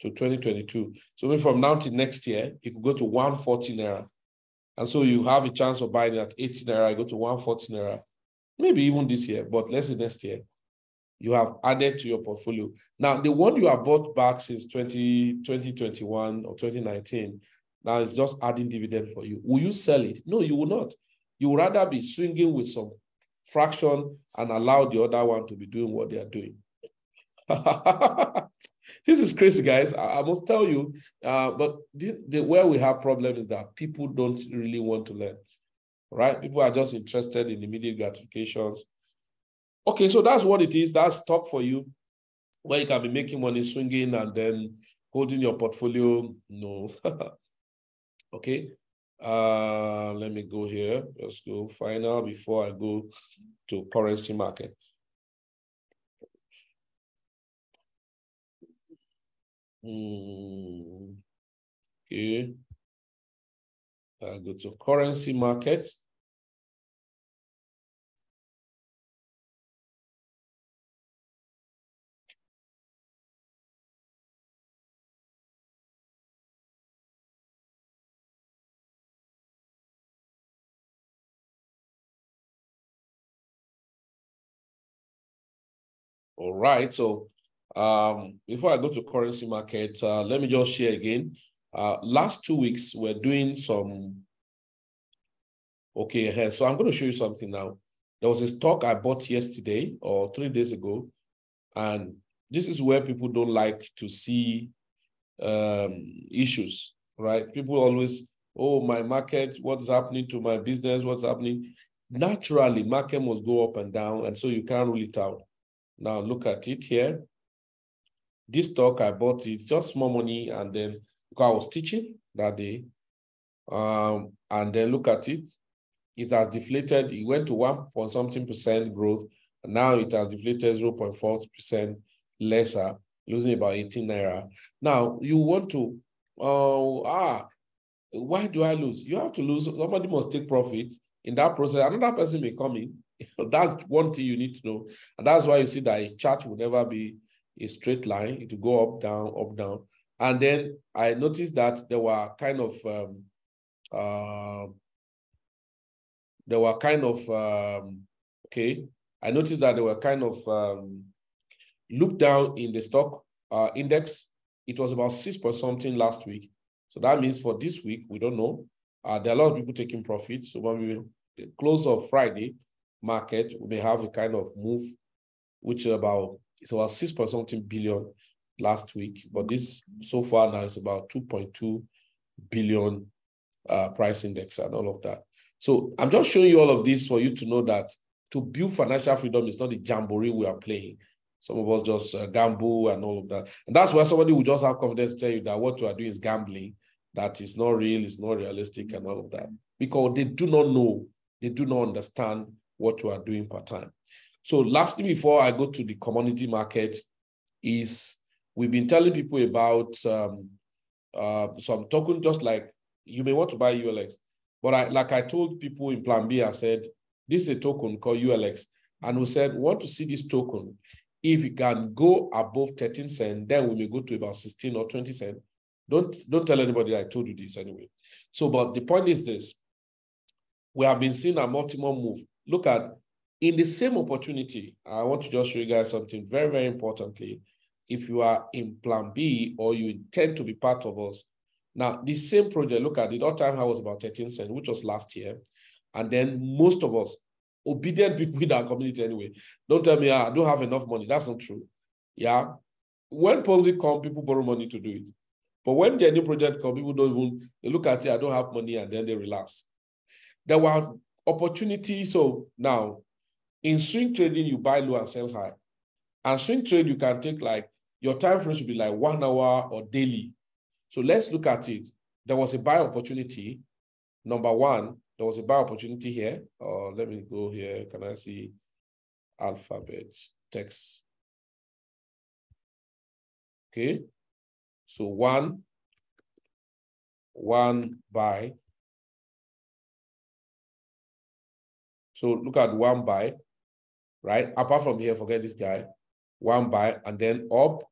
to 2022. So from now to next year, it could go to 140 naira. And so you have a chance of buying at 80 naira, go to 140 naira maybe even this year, but let's say next year. You have added to your portfolio. Now, the one you have bought back since 20, 2021 or 2019, now it's just adding dividend for you. Will you sell it? No, you will not. You would rather be swinging with some fraction and allow the other one to be doing what they are doing. this is crazy, guys. I, I must tell you. Uh, but the, where we have problem is that people don't really want to learn, right? People are just interested in immediate gratifications. Okay, so that's what it is. That's top for you, where you can be making money swinging and then holding your portfolio. No. okay. Uh, let me go here. Let's go final before I go to currency market. Mm, okay. I go to currency market. All right, so um, before I go to currency market, uh, let me just share again. Uh, last two weeks, we're doing some, okay, here. so I'm going to show you something now. There was a stock I bought yesterday or three days ago, and this is where people don't like to see um, issues, right? People always, oh, my market, what's happening to my business, what's happening? Naturally, market must go up and down, and so you can't rule it out. Now look at it here. This stock, I bought it just small money and then because I was teaching that day. Um, and then look at it. It has deflated. It went to one point something percent growth. Now it has deflated 0.4 percent lesser, losing about 18 naira. Now you want to, uh, ah, why do I lose? You have to lose. Somebody must take profit. In that process, another person may come in. that's one thing you need to know. And that's why you see that a chart will never be a straight line. It will go up, down, up, down. And then I noticed that there were kind of um, uh, there were kind of um, okay. I noticed that there were kind of um, look down in the stock uh, index. It was about six point something last week. So that means for this week, we don't know. Uh, there are a lot of people taking profits. So when we close of Friday market, we may have a kind of move, which is about it's about six point something billion last week, but this so far now is about 2.2 billion uh, price index and all of that. So I'm just showing you all of this for you to know that to build financial freedom is not the jamboree we are playing. Some of us just uh, gamble and all of that. And that's why somebody will just have confidence to tell you that what you are doing is gambling, that is not real, it's not realistic and all of that. Because they do not know, they do not understand what you are doing part time. So lastly, before I go to the commodity market, is we've been telling people about um, uh, some token, just like you may want to buy ULX. But I, like I told people in Plan B, I said, this is a token called ULX. And we said, want to see this token. If it can go above 13 cents, then we may go to about 16 or 20 cents. Don't, don't tell anybody I told you this anyway. So, but the point is this. We have been seeing a multiple move. Look at, in the same opportunity, I want to just show you guys something very, very importantly if you are in plan B or you intend to be part of us. Now, the same project, look at it, all-time high was about 13 cents, which was last year. And then most of us, obedient people in our community anyway, don't tell me, ah, I don't have enough money. That's not true. Yeah. When Ponzi come, people borrow money to do it. But when the new project come, people don't even, they look at it, I don't have money, and then they relax. There were opportunities. So now, in swing trading, you buy low and sell high. And swing trade, you can take like your time frame should be like one hour or daily. So let's look at it. There was a buy opportunity. Number one, there was a buy opportunity here. Uh, let me go here. Can I see alphabet text? Okay. So one, one buy. So look at one buy, right? Apart from here, forget this guy. One buy and then up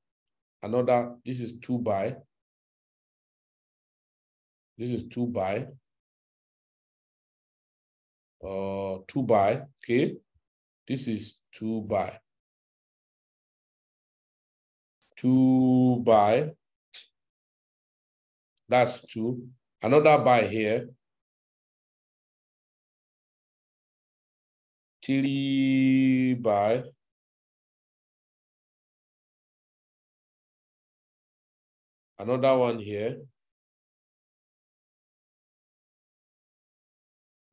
another, this is two buy. This is two buy. Uh, two buy, okay? This is two buy. two buy. That's two. Another buy here. Three buy. Another one here.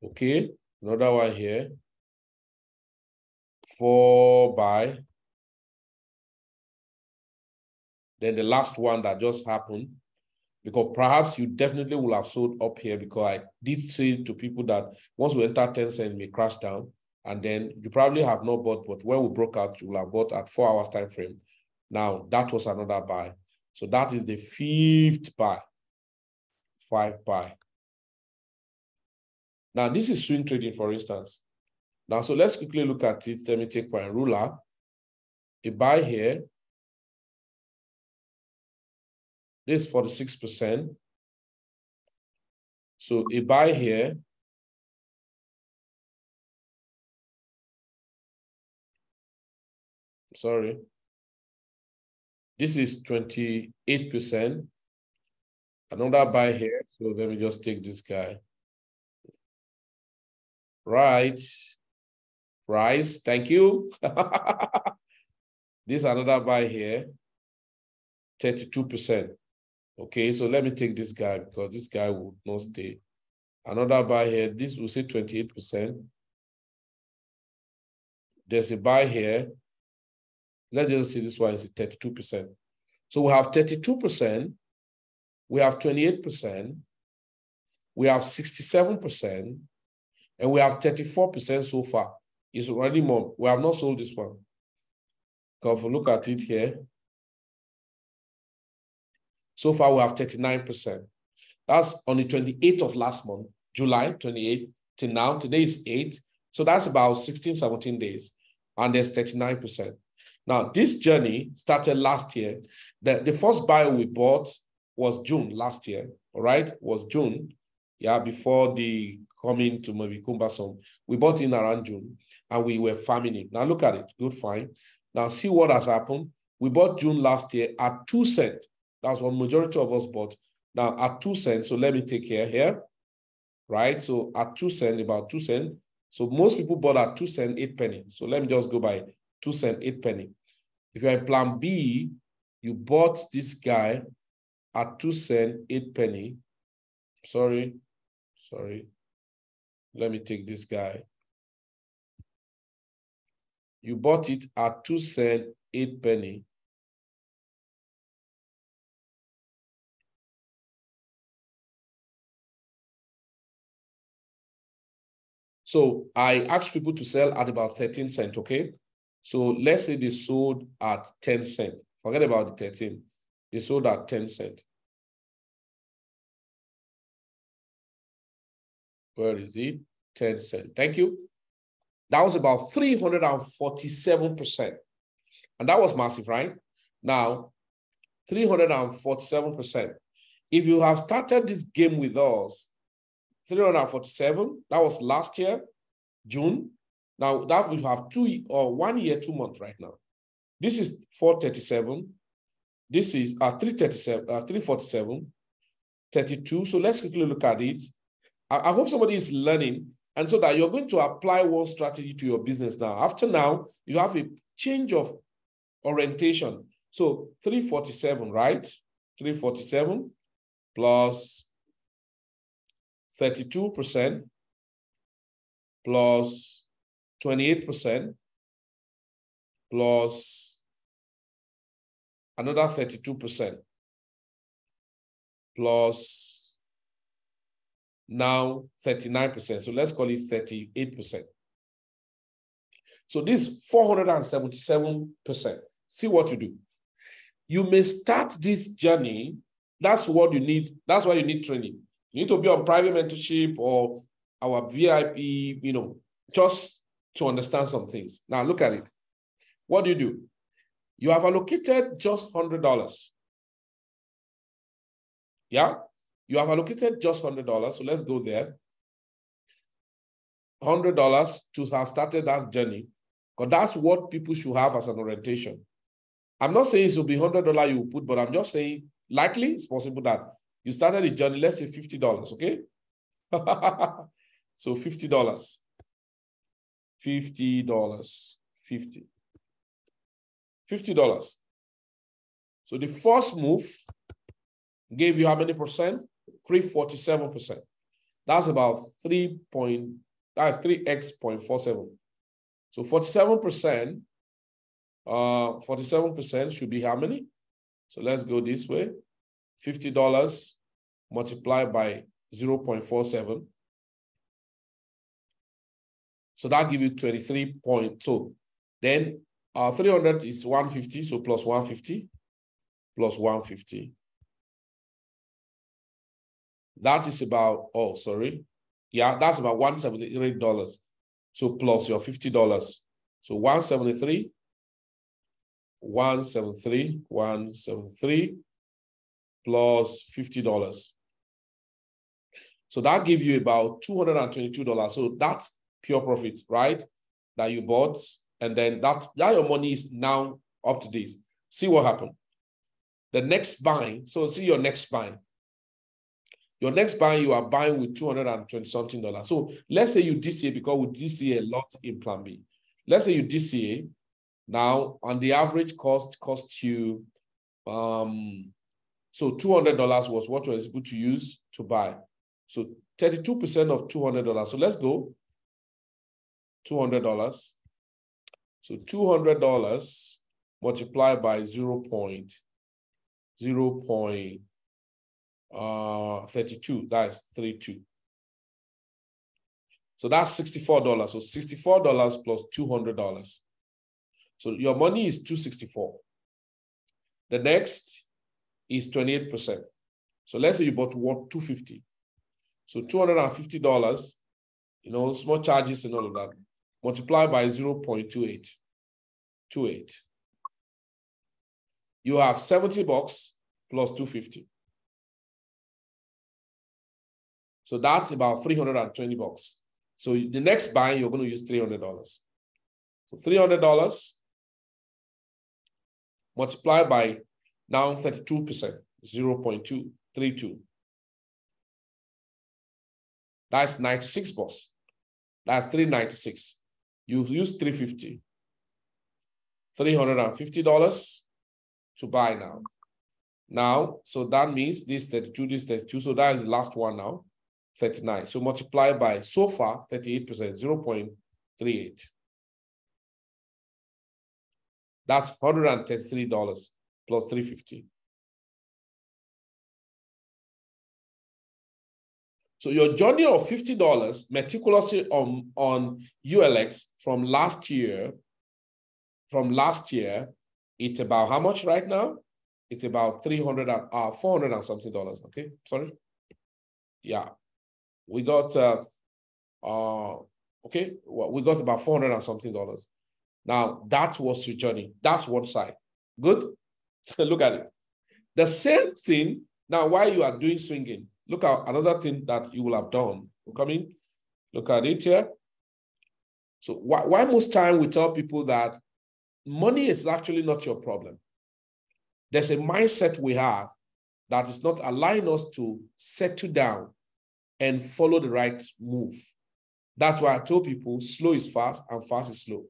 Okay, another one here. Four buy. Then the last one that just happened, because perhaps you definitely will have sold up here because I did say to people that once we enter 10 cent may crash down and then you probably have not bought, but when we broke out, you will have bought at four hours time frame. Now that was another buy. So that is the fifth buy, five buy. Now this is swing trading, for instance. Now, so let's quickly look at it. Let me take my ruler. A buy here, This 46%. So a buy here. Sorry. This is 28%. Another buy here. So let me just take this guy. Right. Price. Thank you. this another buy here. 32%. Okay, so let me take this guy because this guy would not stay. Another buy here, this will say 28%. There's a buy here. Let's just see this one is 32%. So we have 32%, we have 28%, we have 67%, and we have 34% so far. It's already more. We have not sold this one. Because if we look at it here, so far, we have 39%. That's on the 28th of last month, July 28th, till now. Today is 8. So that's about 16, 17 days. And there's 39%. Now, this journey started last year. The, the first buy we bought was June last year, all right? Was June, yeah, before the coming to maybe Kumbasum. We bought in around June and we were farming it. Now look at it, good, fine. Now see what has happened. We bought June last year at two cents. That's what majority of us bought. Now at two cents, so let me take care here, right? So at two cents, about two cents. So most people bought at two cents, eight penny. So let me just go by two cents, eight penny. If you're in plan B, you bought this guy at two cents, eight penny. Sorry, sorry. Let me take this guy. You bought it at two cents, eight penny. So I asked people to sell at about 13 cents, okay? So let's say they sold at 10 cents. Forget about the 13. They sold at 10 cents. Where is it? 10 cents. Thank you. That was about 347%. And that was massive, right? Now, 347%. If you have started this game with us 347. That was last year, June. Now that we have two or one year, two months right now. This is 437. This is uh, 337, uh, 347, 32. So let's quickly look at it. I, I hope somebody is learning and so that you're going to apply one strategy to your business now. After now, you have a change of orientation. So 347, right? 347 plus 32% plus 28% plus another 32% plus now 39%. So let's call it 38%. So this 477%. See what you do. You may start this journey. That's what you need. That's why you need training. You need to be on private mentorship or our VIP, you know, just to understand some things. Now look at it. What do you do? You have allocated just $100. Yeah? You have allocated just $100. So let's go there. $100 to have started that journey. Because that's what people should have as an orientation. I'm not saying it will be $100 you put, but I'm just saying likely it's possible that you started the journey, let's say $50, okay? so $50. $50. 50 $50. So the first move gave you how many percent? 347%. That's about 3 point, that's 3x 0.47. So 47%, uh, 47% should be how many? So let's go this way. $50 multiplied by 0.47. So that give you 23.2. Then uh, 300 is 150, so plus 150, plus 150. That is about, oh, sorry. Yeah, that's about $173. So plus your $50. So 173, 173, 173 plus $50. So that give you about $222. So that's pure profit, right? That you bought. And then that, that your money is now up to this. See what happened. The next buying, so see your next buying. Your next buying, you are buying with 220 something dollars. So let's say you DCA because we DCA a lot in plan B. Let's say you DCA. Now, on the average cost, cost you um so $200 was what were able to use to buy. So 32% of $200. So let's go. $200. So $200 multiplied by 0. 0. Uh, 32, that's 32. So that's $64. So $64 plus $200. So your money is 264. The next is 28%. So let's say you bought what 250. So $250, you know, small charges and all of that, multiply by 0 0.28. 28. You have 70 bucks plus 250. So that's about 320 bucks. So the next buy, you're going to use $300. So $300 multiplied by now 32%, 0.232. That's 96 bucks. That's 396. You use 350. $350 to buy now. Now, so that means this 32, this 32. So that is the last one now, 39. So multiply by so far 38%, 0.38. That's $133 plus 350. So your journey of $50 meticulously on, on ULX from last year, from last year, it's about how much right now? It's about 300 and, uh, 400 and something dollars, okay? Sorry. Yeah. We got, uh, uh, okay, well, we got about 400 and something dollars. Now, that was your journey. That's one side. Good? Look at it. The same thing, now while you are doing swinging, Look at another thing that you will have done. Coming, look at it here. So why, why most time we tell people that money is actually not your problem. There's a mindset we have that is not allowing us to settle down and follow the right move. That's why I told people slow is fast and fast is slow.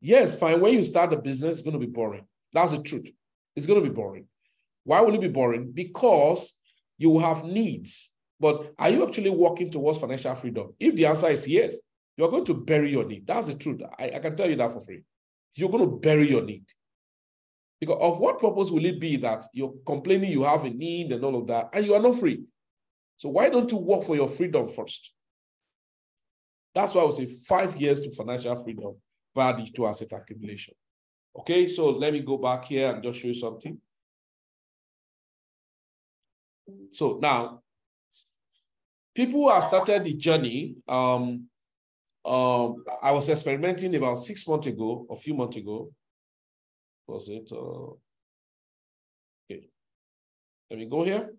Yes, fine. When you start the business, it's going to be boring. That's the truth. It's going to be boring. Why will it be boring? Because you will have needs. But are you actually working towards financial freedom? If the answer is yes, you're going to bury your need. That's the truth. I, I can tell you that for free. You're going to bury your need. Because of what purpose will it be that you're complaining you have a need and all of that, and you are not free? So why don't you work for your freedom first? That's why I would say five years to financial freedom via digital asset accumulation. Okay, so let me go back here and just show you something. So now, people who have started the journey, um, um, I was experimenting about six months ago, a few months ago. Was it? Uh, okay. Let me go here.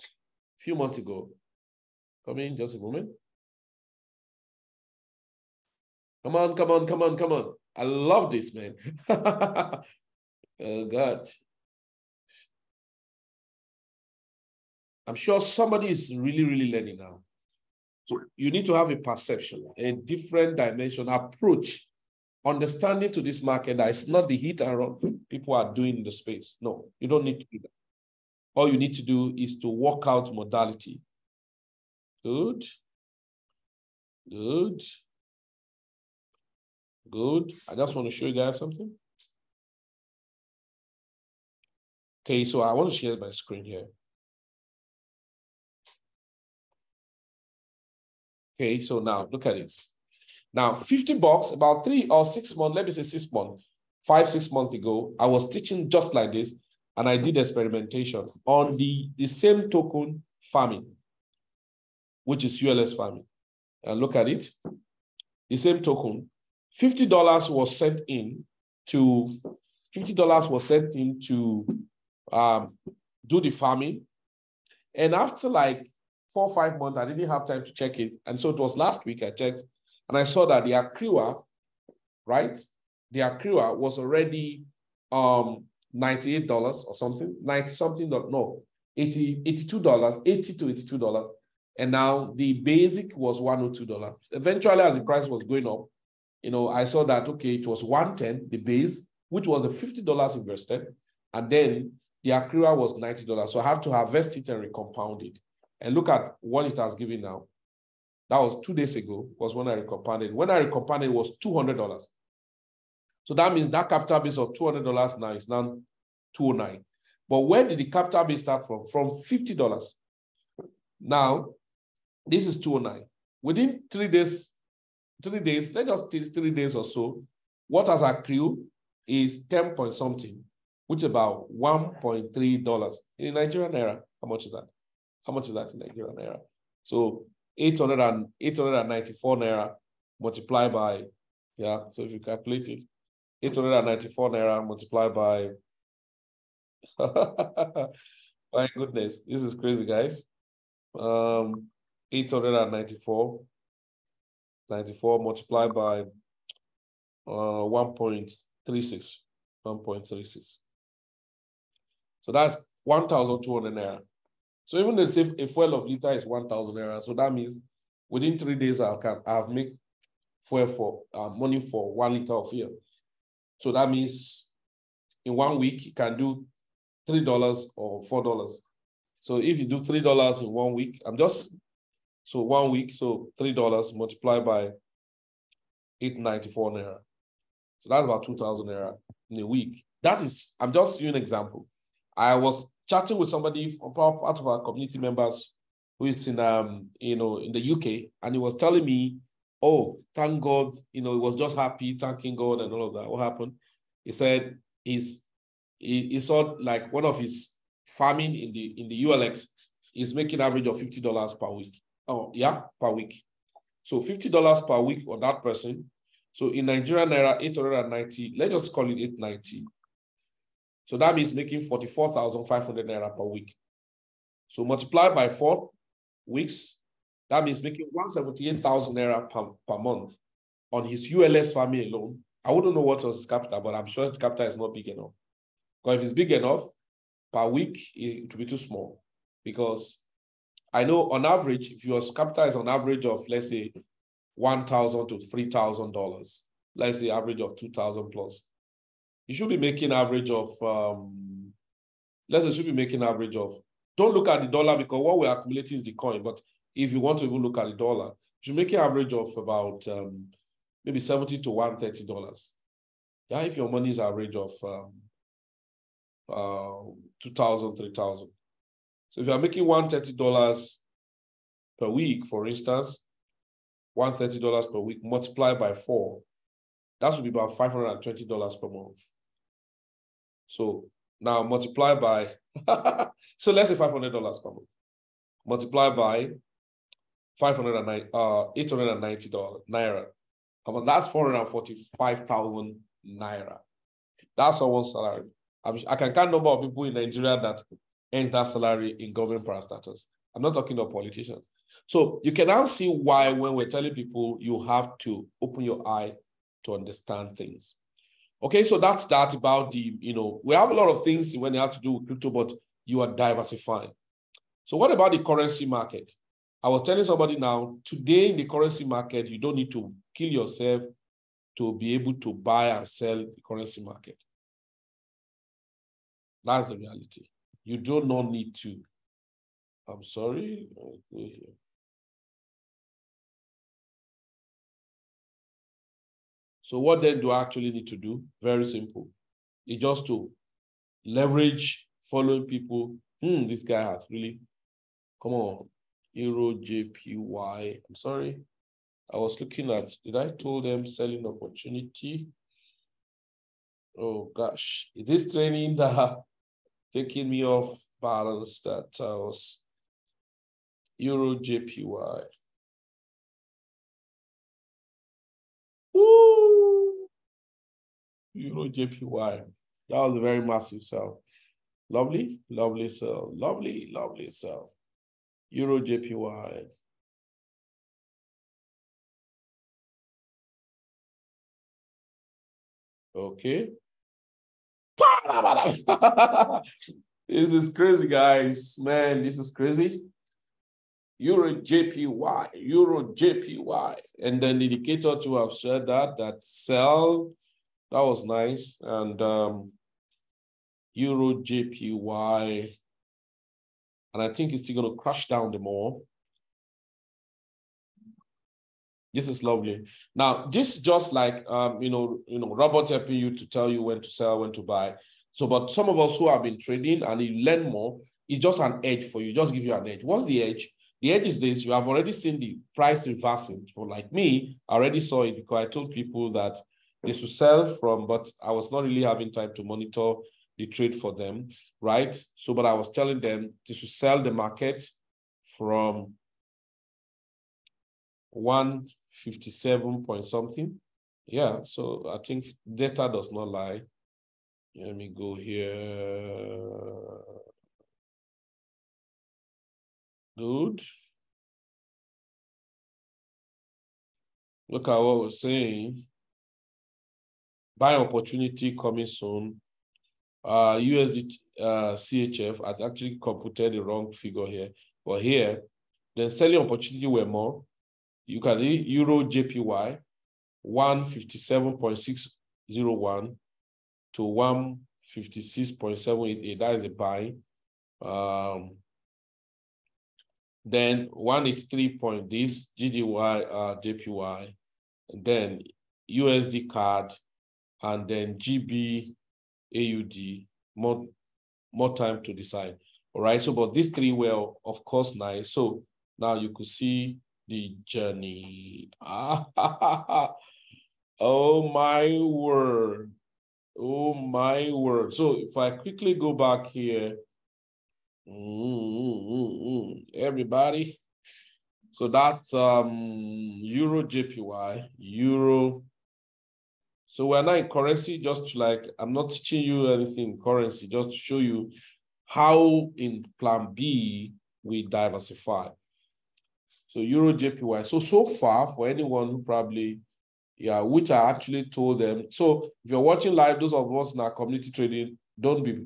A few months ago. Come in, just a moment. Come on, come on, come on, come on. I love this, man. Oh God. I'm sure somebody is really, really learning now. So you need to have a perception, a different dimension approach, understanding to this market that it's not the hit and run people are doing in the space. No, you don't need to do that. All you need to do is to work out modality. Good. Good. Good. I just want to show you guys something. Okay, so I want to share my screen here. Okay, so now look at it. Now, 50 bucks, about three or six months, let me say six months, five, six months ago, I was teaching just like this, and I did experimentation on the, the same token farming, which is ULS farming. And look at it. The same token, $50 was sent in to $50 was sent in to um, do the farming. And after like four five months, I didn't have time to check it. And so it was last week I checked and I saw that the accruer, right? The accruer was already um $98 or something, 90 something, no, 80, $82, 80 to $82. And now the basic was $102. Eventually, as the price was going up, you know, I saw that, okay, it was 110, the base, which was the $50 invested. And then the accrual was $90. So I have to harvest it and recompound it. And look at what it has given now. That was two days ago, was when I recompounded. When I recompounded, it was $200. So that means that capital base of $200 now is now 209 But where did the capital base start from? From $50. Now, this is 209 Within three days, three days, let's just take three days or so, what has accrued is 10 point something, which is about $1.3 in Nigerian naira. How much is that? How much is that in Nigerian naira? So 800 and, 894 naira multiplied by, yeah, so if you calculate it, 894 naira multiplied by, my goodness, this is crazy, guys. Um, 894, 94 multiplied by uh, 1.36, 1.36. So that's 1,200 naira. So even if a fuel of liter is 1,000 naira, so that means within three days I can I have make fuel for uh, money for one liter of fuel. So that means in one week you can do three dollars or four dollars. So if you do three dollars in one week, I'm just so one week, so three dollars multiplied by 894 naira. So that's about 2,000 naira in a week. That is, I'm just giving an example. I was chatting with somebody from part of our community members who is in um you know in the UK, and he was telling me, "Oh, thank God, you know, he was just happy, thanking God, and all of that." What happened? He said he's he, he saw like one of his farming in the in the ULX is making average of fifty dollars per week. Oh yeah, per week. So fifty dollars per week on that person. So in Nigeria naira, eight hundred and ninety. Let's call it eight ninety. So that means making 44,500 naira per week. So multiply by four weeks, that means making 178,000 naira per, per month on his ULS family alone. I wouldn't know what was his capital, but I'm sure the capital is not big enough. Because if it's big enough, per week, it will be too small. Because I know on average, if your capital is on average of, let's say, 1,000 to $3,000, let's say average of 2,000 plus, you should be making average of um, let's say should be making average of don't look at the dollar because what we're accumulating is the coin but if you want to even look at the dollar you should make an average of about um, maybe 70 to 130 dollars. Yeah if your money is average of um, uh, 2000 3000 so if you're making 130 dollars per week for instance 130 dollars per week multiplied by four that would be about $520 per month so now multiply by, so let's say $500 per month. Multiply by 509, uh, $890 naira. I that's 445,000 naira. That's someone's salary. I'm, i can count number of people in Nigeria that earn that salary in government parastatals. I'm not talking about politicians. So you can now see why when we're telling people you have to open your eye to understand things. Okay, so that's that about the, you know, we have a lot of things when they have to do with crypto, but you are diversifying. So what about the currency market? I was telling somebody now, today in the currency market, you don't need to kill yourself to be able to buy and sell the currency market. That's the reality. You do not need to. I'm sorry. So what then do I actually need to do? Very simple. It's just to leverage following people. Hmm, this guy has really, come on, Euro JPY. I'm sorry. I was looking at, did I told them selling opportunity? Oh gosh, is this training that taking me off balance that I was Euro JPY? Woo! Euro JPY. That was a very massive sell. Lovely, lovely sell. Lovely, lovely sell. Euro JPY. Okay. this is crazy, guys. Man, this is crazy. Euro JPY, Euro JPY. And then the indicator to have said that, that sell, that was nice. And um, Euro JPY, and I think it's still going to crash down the more. This is lovely. Now, this just like um, you know, you know, Robert helping you to tell you when to sell, when to buy. So, but some of us who have been trading and you learn more, it's just an edge for you. Just give you an edge. What's the edge? The edge is this: you have already seen the price reversing. For like me, I already saw it because I told people that they should sell from, but I was not really having time to monitor the trade for them, right? So, but I was telling them they should sell the market from 157 point something. Yeah, so I think data does not lie. Let me go here. Good. Look at what we're saying. Buy opportunity coming soon. Uh, USD uh, CHF, I actually computed the wrong figure here. But here, then selling opportunity were more you can Euro JPY 157.601 to 156.788. That is a buy. Um, then 183 point this GDY uh, JPY, and then USD CAD, and then GB AUD. More more time to decide. All right. So, but these three were of course nice. So now you could see the journey. oh my word. Oh my word. So if I quickly go back here, mm, mm, mm, everybody. So that's um Euro JPY, Euro. So we're not in currency, just like I'm not teaching you anything in currency, just to show you how in plan B we diversify. So Euro JPY. So, so far for anyone who probably, yeah, which I actually told them. So if you're watching live, those of us in our community trading, don't be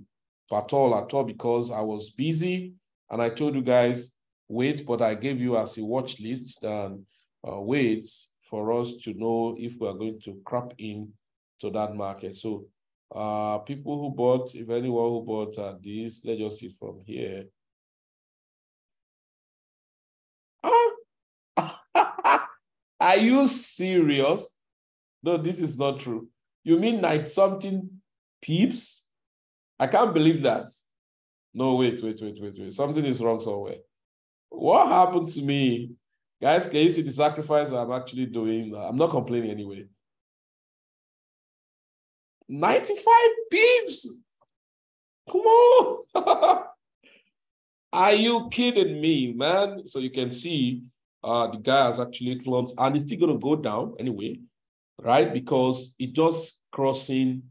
at all, at all, because I was busy and I told you guys, wait, but I gave you as a watch list and uh, wait for us to know if we are going to crop in to that market. So uh, people who bought, if anyone who bought uh, this, let's just see from here. Are you serious? No, this is not true. You mean like something pips? I can't believe that. No, wait, wait, wait, wait, wait. Something is wrong somewhere. What happened to me? Guys, can you see the sacrifice I'm actually doing? I'm not complaining anyway. 95 pips. Come on. Are you kidding me, man? So you can see uh, the guy has actually clumped and it's still going to go down anyway, right? Because it just crossing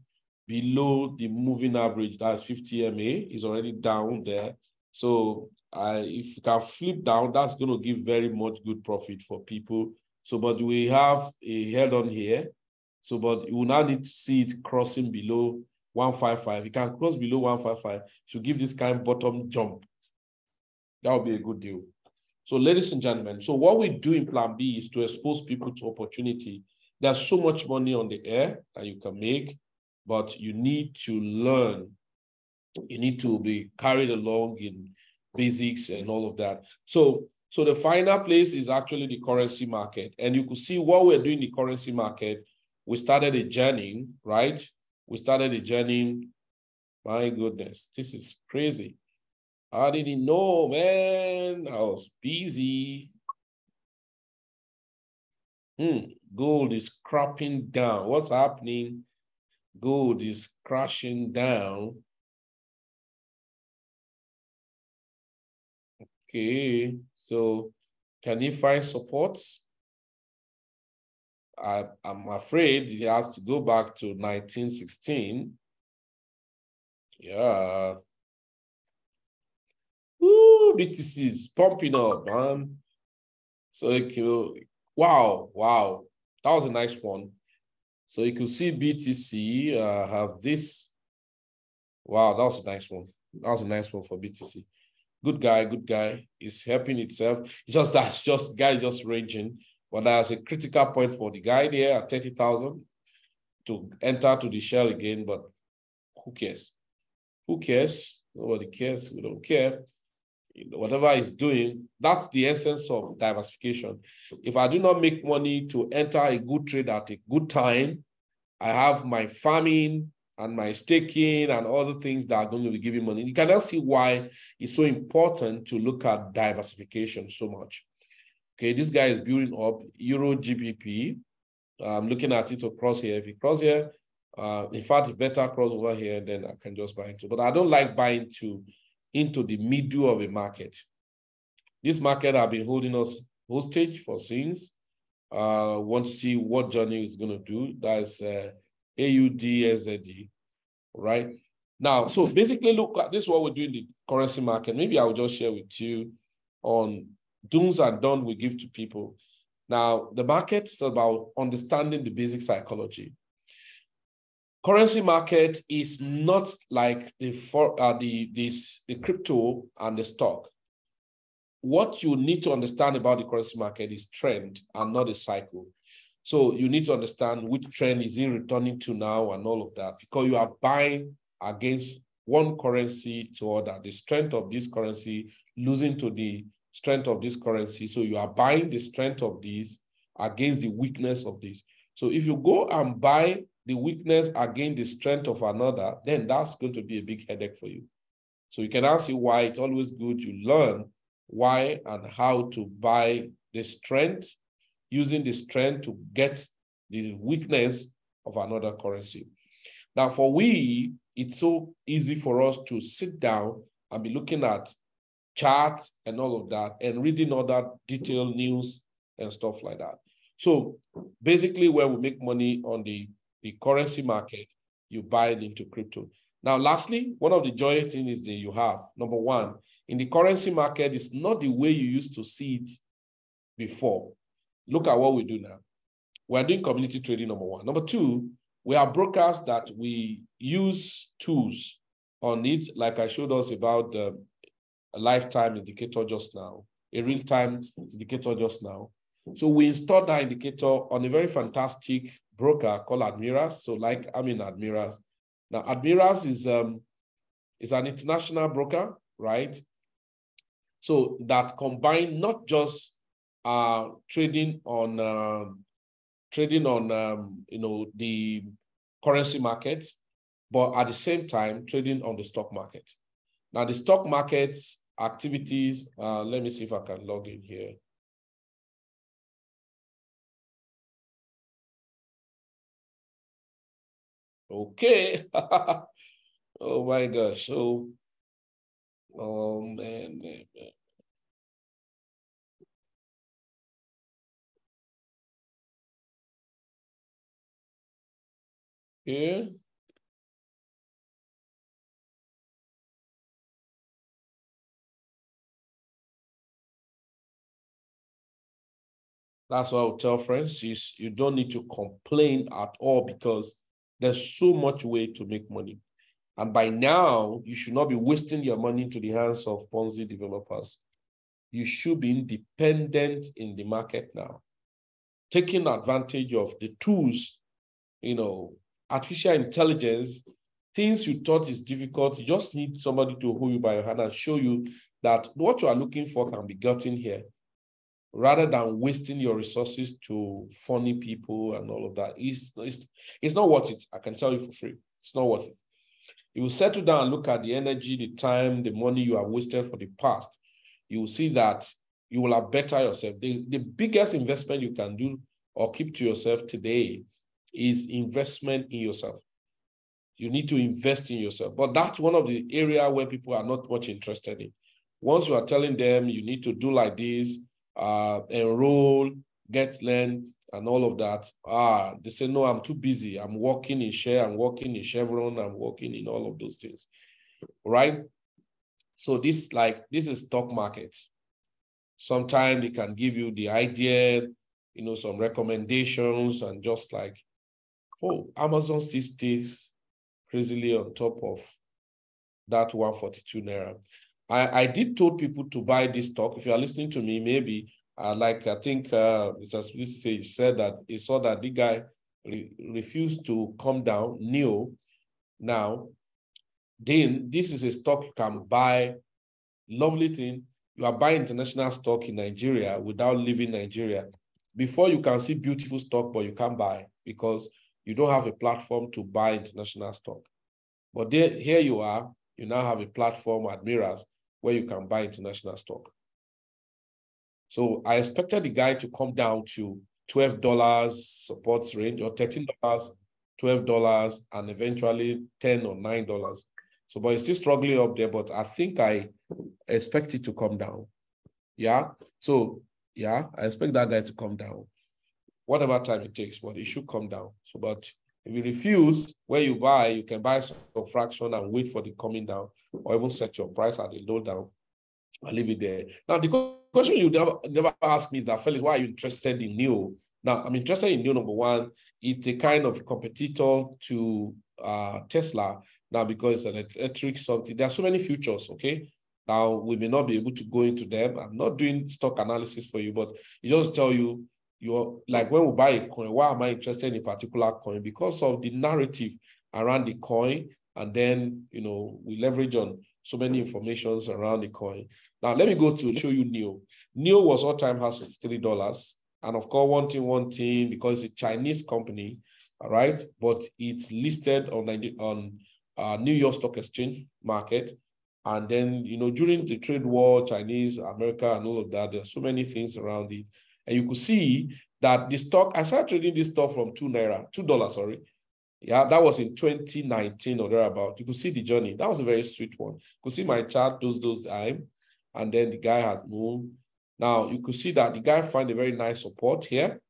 below the moving average, that's 50 MA, is already down there. So if you can flip down, that's going to give very much good profit for people. So, but we have a head on here. So, but you will now need to see it crossing below 155. You can cross below 155 to give this kind of bottom jump. That would be a good deal. So, ladies and gentlemen, so what we do in Plan B is to expose people to opportunity. There's so much money on the air that you can make, but you need to learn. You need to be carried along in basics and all of that. So, so the final place is actually the currency market. And you could see what we're doing in the currency market. We started a journey, right? We started a journey. My goodness, this is crazy. I didn't know, man. I was busy. Hmm, gold is crapping down. What's happening? Gold is crashing down. Okay, so can you find support? I, I'm afraid he has to go back to 1916. Yeah. Woo, BTC is pumping up, man. So you can, wow, wow. That was a nice one. So you can see BTC uh, have this. Wow, that was a nice one. That was a nice one for BTC. Good guy, good guy. It's helping itself. It's just that's just guy just ranging. But there's a critical point for the guy there at 30,000 to enter to the shell again. But who cares? Who cares? Nobody cares. We don't care. Whatever he's doing, that's the essence of diversification. If I do not make money to enter a good trade at a good time, I have my farming and my staking and other things that are going to be giving money. You cannot see why it's so important to look at diversification so much. Okay, this guy is building up Euro GBP. I'm looking at it across here. If you cross here, uh, in fact, better cross over here, then I can just buy into. But I don't like buying to into the middle of a market. This market have been holding us hostage for since. Uh, want to see what Johnny is going to do. That's uh, AUD right? Now, so basically, look at this is what we're doing in the currency market. Maybe I'll just share with you on do's and don'ts we give to people. Now, the market is about understanding the basic psychology. Currency market is not like the for uh, the this the crypto and the stock. What you need to understand about the currency market is trend and not a cycle. So you need to understand which trend is it returning to now and all of that because you are buying against one currency to other. The strength of this currency losing to the strength of this currency. So you are buying the strength of this against the weakness of this. So if you go and buy the weakness against the strength of another, then that's going to be a big headache for you. So you can ask you why it's always good you learn why and how to buy the strength, using the strength to get the weakness of another currency. Now, for we, it's so easy for us to sit down and be looking at charts and all of that, and reading all that detailed news and stuff like that. So basically, where we make money on the, the currency market, you buy it into crypto. Now, lastly, one of the joy things that you have number one, in the currency market, it's not the way you used to see it before. Look at what we do now. We're doing community trading, number one. Number two, we are brokers that we use tools on it, like I showed us about the a lifetime indicator just now, a real-time indicator just now. So we installed that indicator on a very fantastic broker called Admirals. So like I'm in Admirals. Now Admirals is um is an international broker, right? So that combine not just uh trading on uh, trading on um, you know the currency market, but at the same time trading on the stock market. Now, the stock market's activities, uh, let me see if I can log in here. Okay. oh my gosh. So, oh man, man, man. Yeah. That's what I would tell friends is you don't need to complain at all because there's so much way to make money. And by now, you should not be wasting your money into the hands of Ponzi developers. You should be independent in the market now, taking advantage of the tools, you know, artificial intelligence, things you thought is difficult. You just need somebody to hold you by your hand and show you that what you are looking for can be gotten here rather than wasting your resources to funny people and all of that. It's, it's, it's not worth it. I can tell you for free. It's not worth it. You will settle down and look at the energy, the time, the money you have wasted for the past. You will see that you will have better yourself. The, the biggest investment you can do or keep to yourself today is investment in yourself. You need to invest in yourself. But that's one of the area where people are not much interested in. Once you are telling them you need to do like this, uh, enroll, get learn, and all of that. Ah, they say, no, I'm too busy. I'm working in share, I'm working in Chevron, I'm working in all of those things. Right? So this like this is stock market. Sometimes they can give you the idea, you know, some recommendations and just like, oh, Amazon still stays crazily on top of that 142 naira. I, I did told people to buy this stock. If you are listening to me, maybe uh, like I think uh, Mr. Smith said that he saw that the guy re refused to come down, NIO. Now, then this is a stock you can buy. Lovely thing. You are buying international stock in Nigeria without leaving Nigeria. Before you can see beautiful stock, but you can't buy because you don't have a platform to buy international stock. But there, here you are, you now have a platform, Admirals where you can buy international stock. So I expected the guy to come down to $12 support range or $13, $12, and eventually 10 or $9. So, but it's still struggling up there, but I think I expect it to come down. Yeah. So, yeah, I expect that guy to come down. Whatever time it takes, but it should come down. So, but if you refuse, where you buy, you can buy some fraction and wait for the coming down, or even set your price at the low down. I'll leave it there. Now, the question you never, never ask me is that, Felix, why are you interested in new? Now, I'm interested in new number one. It's a kind of competitor to uh, Tesla now because it's an electric something. There are so many futures, okay? Now, we may not be able to go into them. I'm not doing stock analysis for you, but it just tell you you're like when we buy a coin, why am I interested in a particular coin? Because of the narrative around the coin, and then you know we leverage on so many informations around the coin. Now let me go to show you NIO. NIO was all time has three dollars, and of course one thing, one thing because it's a Chinese company, all right, but it's listed on on uh, New York Stock Exchange market. And then, you know, during the trade war, Chinese, America, and all of that, there's so many things around it. And you could see that the stock, I started trading this stock from two naira, two dollars, sorry. Yeah, that was in 2019 or thereabout. You could see the journey. That was a very sweet one. You could see my chart those those time, and then the guy has moved. Now you could see that the guy find a very nice support here,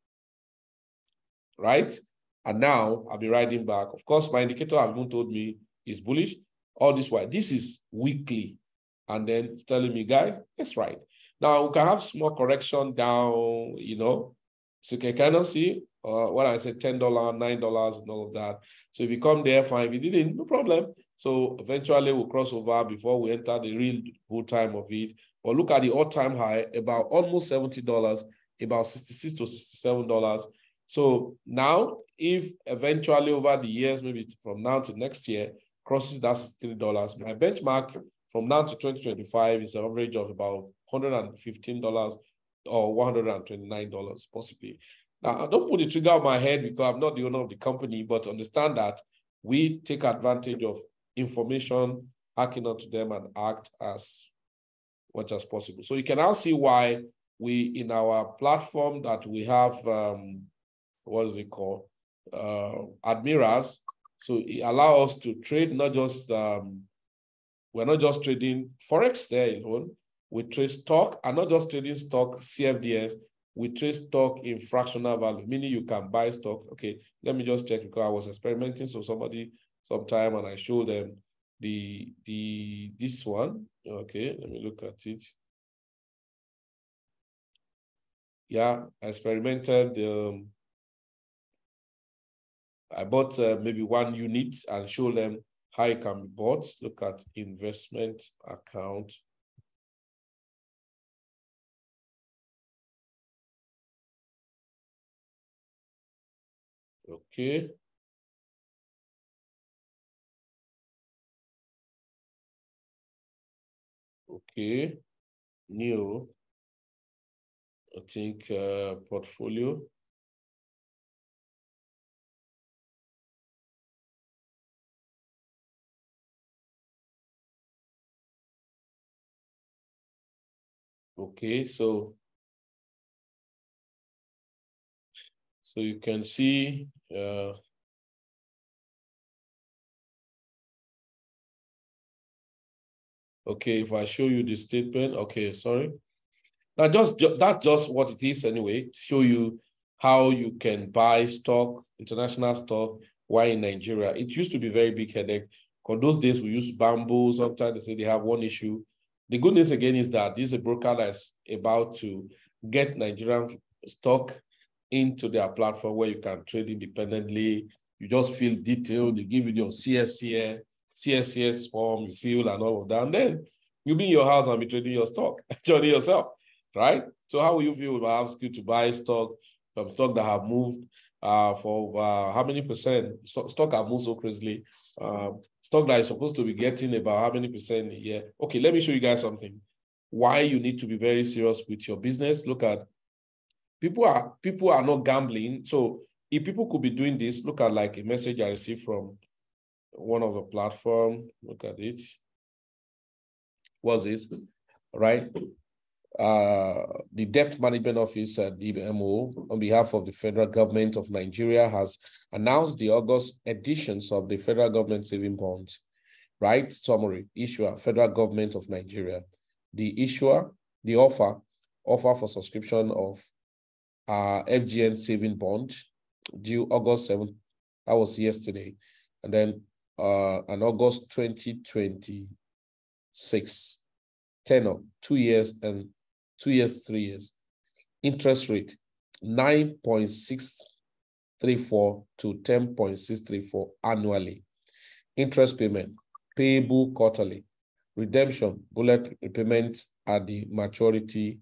right? And now I'll be riding back. Of course, my indicator have told me is bullish. All this while this is weekly, and then telling me, guys, that's right. Now we can have small correction down, you know. So you can kind of see uh, what I said, $10, $9, and all of that. So if you come there, fine. If you didn't, no problem. So eventually we'll cross over before we enter the real full time of it. But look at the all-time high, about almost $70, about 66 to $67. So now, if eventually over the years, maybe from now to next year, crosses that $63, my benchmark from now to 2025 is an average of about $115 or $129 possibly. Now, I don't put the trigger on my head because I'm not the owner of the company, but understand that we take advantage of information, hacking onto them and act as much as possible. So you can now see why we, in our platform that we have, um, what is it called? Uh, Admirals. So it allows us to trade not just um, we're not just trading Forex there alone. We trade stock and not just trading stock CFDs. We trade stock in fractional value, meaning you can buy stock. Okay, let me just check because I was experimenting. So somebody sometime and I showed them the the this one. Okay, let me look at it. Yeah, I experimented. Um, I bought uh, maybe one unit and show them how it can be bought. Look at investment account. Okay. Okay. New. I think uh, portfolio. Okay, so so you can see uh, okay, if I show you the statement, okay, sorry. Now just that's just what it is anyway, show you how you can buy stock, international stock, why in Nigeria. It used to be very big headache. Because those days we use bamboo, sometimes they say they have one issue the good news again is that this is a broker that's about to get Nigerian stock into their platform where you can trade independently. You just fill detail, they give you your CFCA, CSCS form, you fill and all of that. And then you'll be in your house and be trading your stock, joining yourself, right? So how will you feel if I ask you to buy stock from stock that have moved uh, for uh, how many percent? So, stock have moved so crazily. Uh, stock that is supposed to be getting about how many percent a year. Okay, let me show you guys something. Why you need to be very serious with your business. Look at people are people are not gambling. So if people could be doing this, look at like a message I received from one of the platform. Look at it. What's this? Right? Uh, the Debt Management Office at DMO, on behalf of the federal government of Nigeria, has announced the August editions of the federal government saving bonds. Right? Summary Issuer, federal government of Nigeria. The issuer, the offer, offer for subscription of uh, FGN saving bond due August 7th. That was yesterday. And then uh, August 2026, tenor, two years and two years, three years. Interest rate 9.634 to 10.634 annually. Interest payment payable quarterly. Redemption bullet repayment at the maturity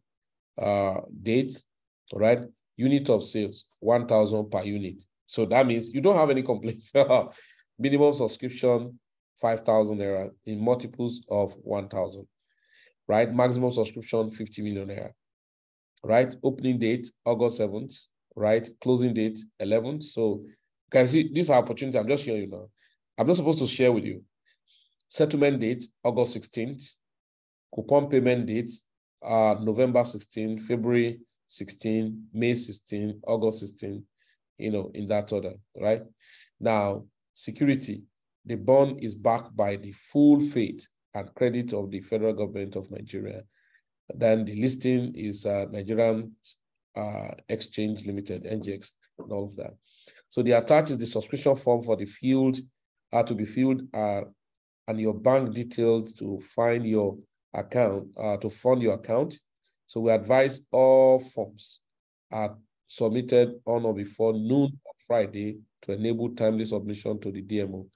uh, date, right? Unit of sales 1,000 per unit. So that means you don't have any complaint. Minimum subscription 5,000 naira in multiples of 1,000 right? Maximum subscription, 50 million naira, right? Opening date, August 7th, right? Closing date, 11th. So you can see this opportunity. I'm just showing you now. I'm not supposed to share with you. Settlement date, August 16th. Coupon payment date, uh, November 16, February 16, May 16, August 16, you know, in that order, right? Now, security, the bond is backed by the full faith and credit of the federal government of Nigeria. Then the listing is uh, Nigerian uh, Exchange Limited, NGX, and all of that. So the attached is the subscription form for the field uh, to be filled uh, and your bank details to find your account, uh, to fund your account. So we advise all forms are submitted on or before noon on Friday to enable timely submission to the DMO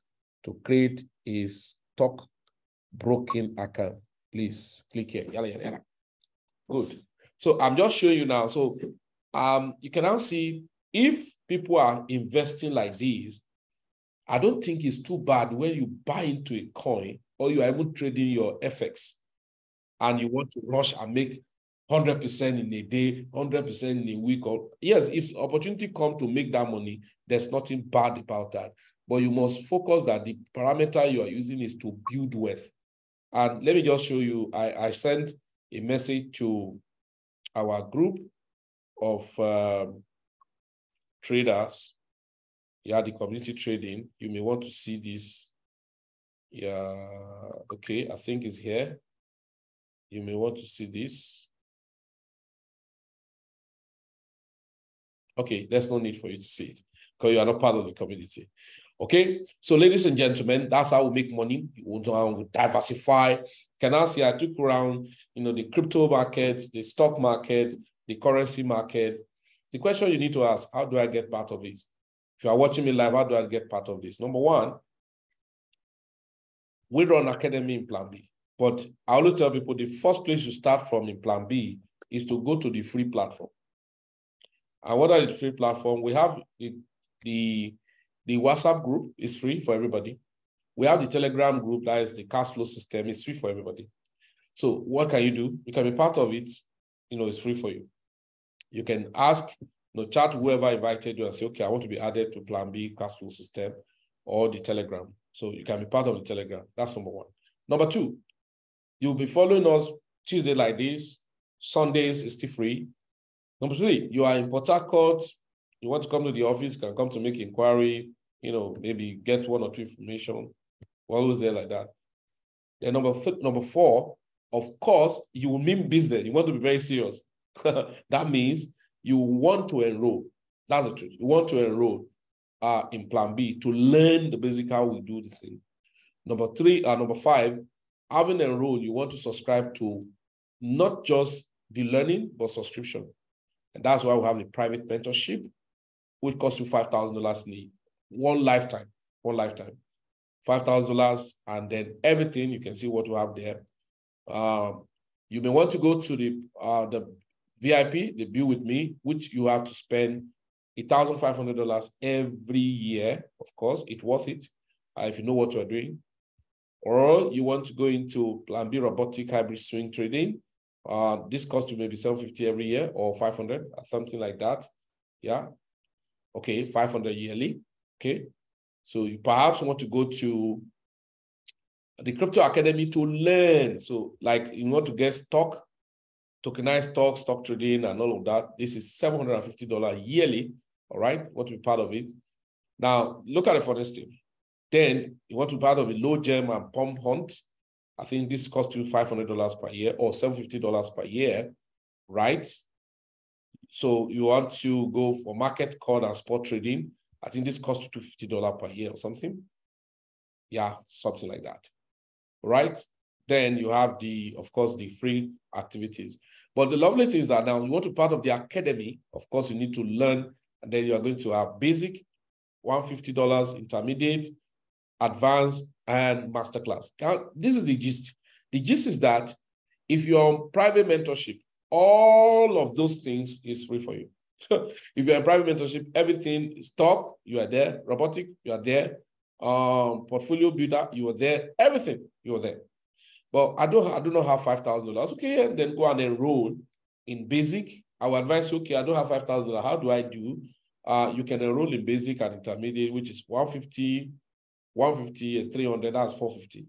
to create a stock broken account. Please click here. Yalla, yalla. Good. So I'm just showing you now. So um, you can now see if people are investing like this, I don't think it's too bad when you buy into a coin or you are even trading your FX and you want to rush and make 100% in a day, 100% in a week. Or Yes, if opportunity come to make that money, there's nothing bad about that. But you must focus that the parameter you are using is to build wealth. And let me just show you, I, I sent a message to our group of um, traders. Yeah, the community trading. You may want to see this. Yeah, okay, I think it's here. You may want to see this. Okay, there's no need for you to see it because you are not part of the community. Okay, so ladies and gentlemen, that's how we make money. You want to diversify. Can I say I took around, you know, the crypto market, the stock market, the currency market. The question you need to ask, how do I get part of it? If you are watching me live, how do I get part of this? Number one, we run Academy in Plan B. But I always tell people the first place you start from in Plan B is to go to the free platform. And what are the free platform? We have the, the, the WhatsApp group is free for everybody. We have the Telegram group, that is the cash flow system, it's free for everybody. So what can you do? You can be part of it, you know, it's free for you. You can ask, you know, chat whoever invited you and say, okay, I want to be added to Plan B cash flow system or the Telegram. So you can be part of the Telegram. That's number one. Number two, you'll be following us Tuesday like this. Sundays is still free. Number three, you are in Port Harcourt. You want to come to the office, you can come to make inquiry, you know, maybe get one or two information. We're always there like that. Then number th- number four, of course, you will mean business. You want to be very serious. that means you want to enroll. That's the truth. You want to enroll uh, in Plan B to learn the basic how we do the thing. Number three, uh, number five, having enrolled, you want to subscribe to not just the learning, but subscription. And that's why we have the private mentorship, which costs you $5,000 in one lifetime, one lifetime. $5,000, and then everything, you can see what we have there. Um, you may want to go to the uh, the VIP, the Build with Me, which you have to spend a $1,500 every year. Of course, it's worth it uh, if you know what you're doing. Or you want to go into Plan B robotic hybrid swing trading. Uh, this cost you maybe 750 every year or 500, something like that. Yeah. Okay, 500 yearly. Okay. So you perhaps want to go to the Crypto Academy to learn. So like you want to get stock, tokenized stock, stock trading and all of that. This is $750 yearly, all right? Want to be part of it. Now, look at it for instance. Then you want to be part of a low gem and pump hunt. I think this costs you $500 per year or $750 per year, right? So you want to go for market call and spot trading. I think this costs you $250 per year or something. Yeah, something like that right? Then you have the, of course, the free activities. But the lovely thing is that now you want to part of the academy, of course, you need to learn, and then you are going to have basic, $150, intermediate, advanced, and masterclass. This is the gist. The gist is that if you're on private mentorship, all of those things is free for you. if you're in private mentorship, everything stock, you are there, robotic, you are there, um, portfolio builder, you are there, everything, you are there. But I don't, I do not know have five thousand dollars. Okay, and then go and enroll in basic. I will advise you, okay, I don't have five thousand dollars. How do I do? Uh, you can enroll in basic and intermediate, which is 150, 150 and 300, that's 450.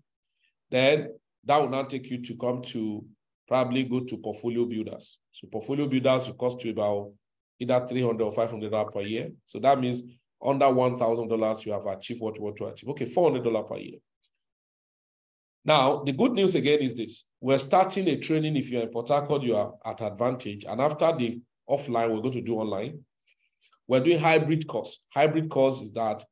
Then that will now take you to come to probably go to portfolio builders. So portfolio builders will cost you about either 300 or 500 dollars per year. So that means under $1,000, you have achieved what you want to achieve. Okay, $400 per year. Now, the good news again is this. We're starting a training. If you're in Port Harcourt, you are at advantage. And after the offline, we're going to do online. We're doing hybrid course. Hybrid course is that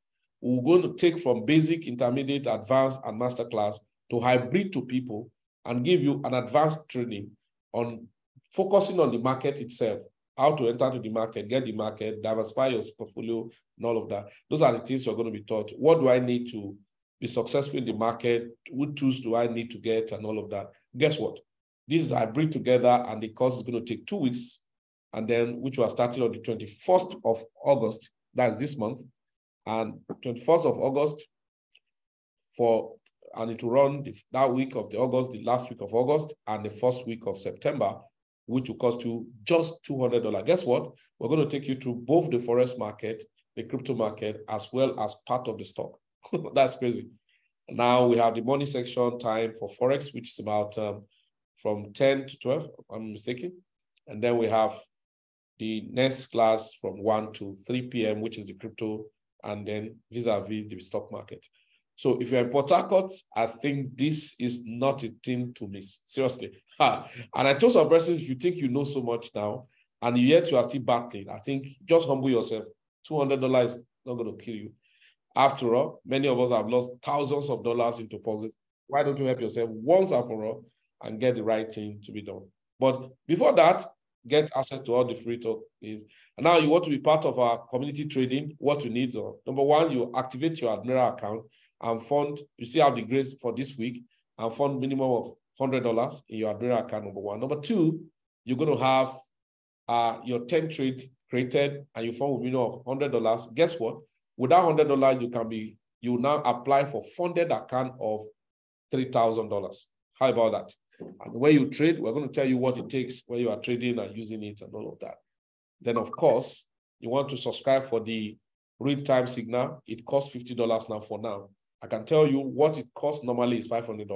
we're going to take from basic, intermediate, advanced, and master class to hybrid to people and give you an advanced training on focusing on the market itself, how to enter to the market, get the market, diversify your portfolio, and all of that. Those are the things you're going to be taught. What do I need to be successful in the market? What tools do I need to get and all of that? Guess what? This is I bring together and the course is going to take two weeks and then which was starting on the 21st of August, that's this month, and 21st of August for and it will run the, that week of the August, the last week of August, and the first week of September, which will cost you just $200. Guess what? We're going to take you to both the forex market the crypto market as well as part of the stock. That's crazy. Now we have the money section time for Forex, which is about um, from 10 to 12, I'm mistaken. And then we have the next class from 1 to 3 p.m., which is the crypto, and then vis-a-vis -vis the stock market. So if you're in Port Harcourt, I think this is not a thing to miss. Seriously. And I told some persons, if you think you know so much now, and yet you are still battling, I think just humble yourself. $200 is not going to kill you. After all, many of us have lost thousands of dollars into deposits. Why don't you help yourself once and for all and get the right thing to be done? But before that, get access to all the free talk is. And now you want to be part of our community trading, what you need. Number one, you activate your Admiral account and fund, you see how the grades for this week and fund minimum of $100 in your Admiral account, number one. Number two, you're going to have uh, your TenTrade created and you fund with minimum of $100. Guess what? With that $100, you can be, you now apply for funded account of $3,000. How about that? And when you trade, we're going to tell you what it takes when you are trading and using it and all of that. Then, of course, you want to subscribe for the real-time signal. It costs $50 now for now. I can tell you what it costs normally is $500,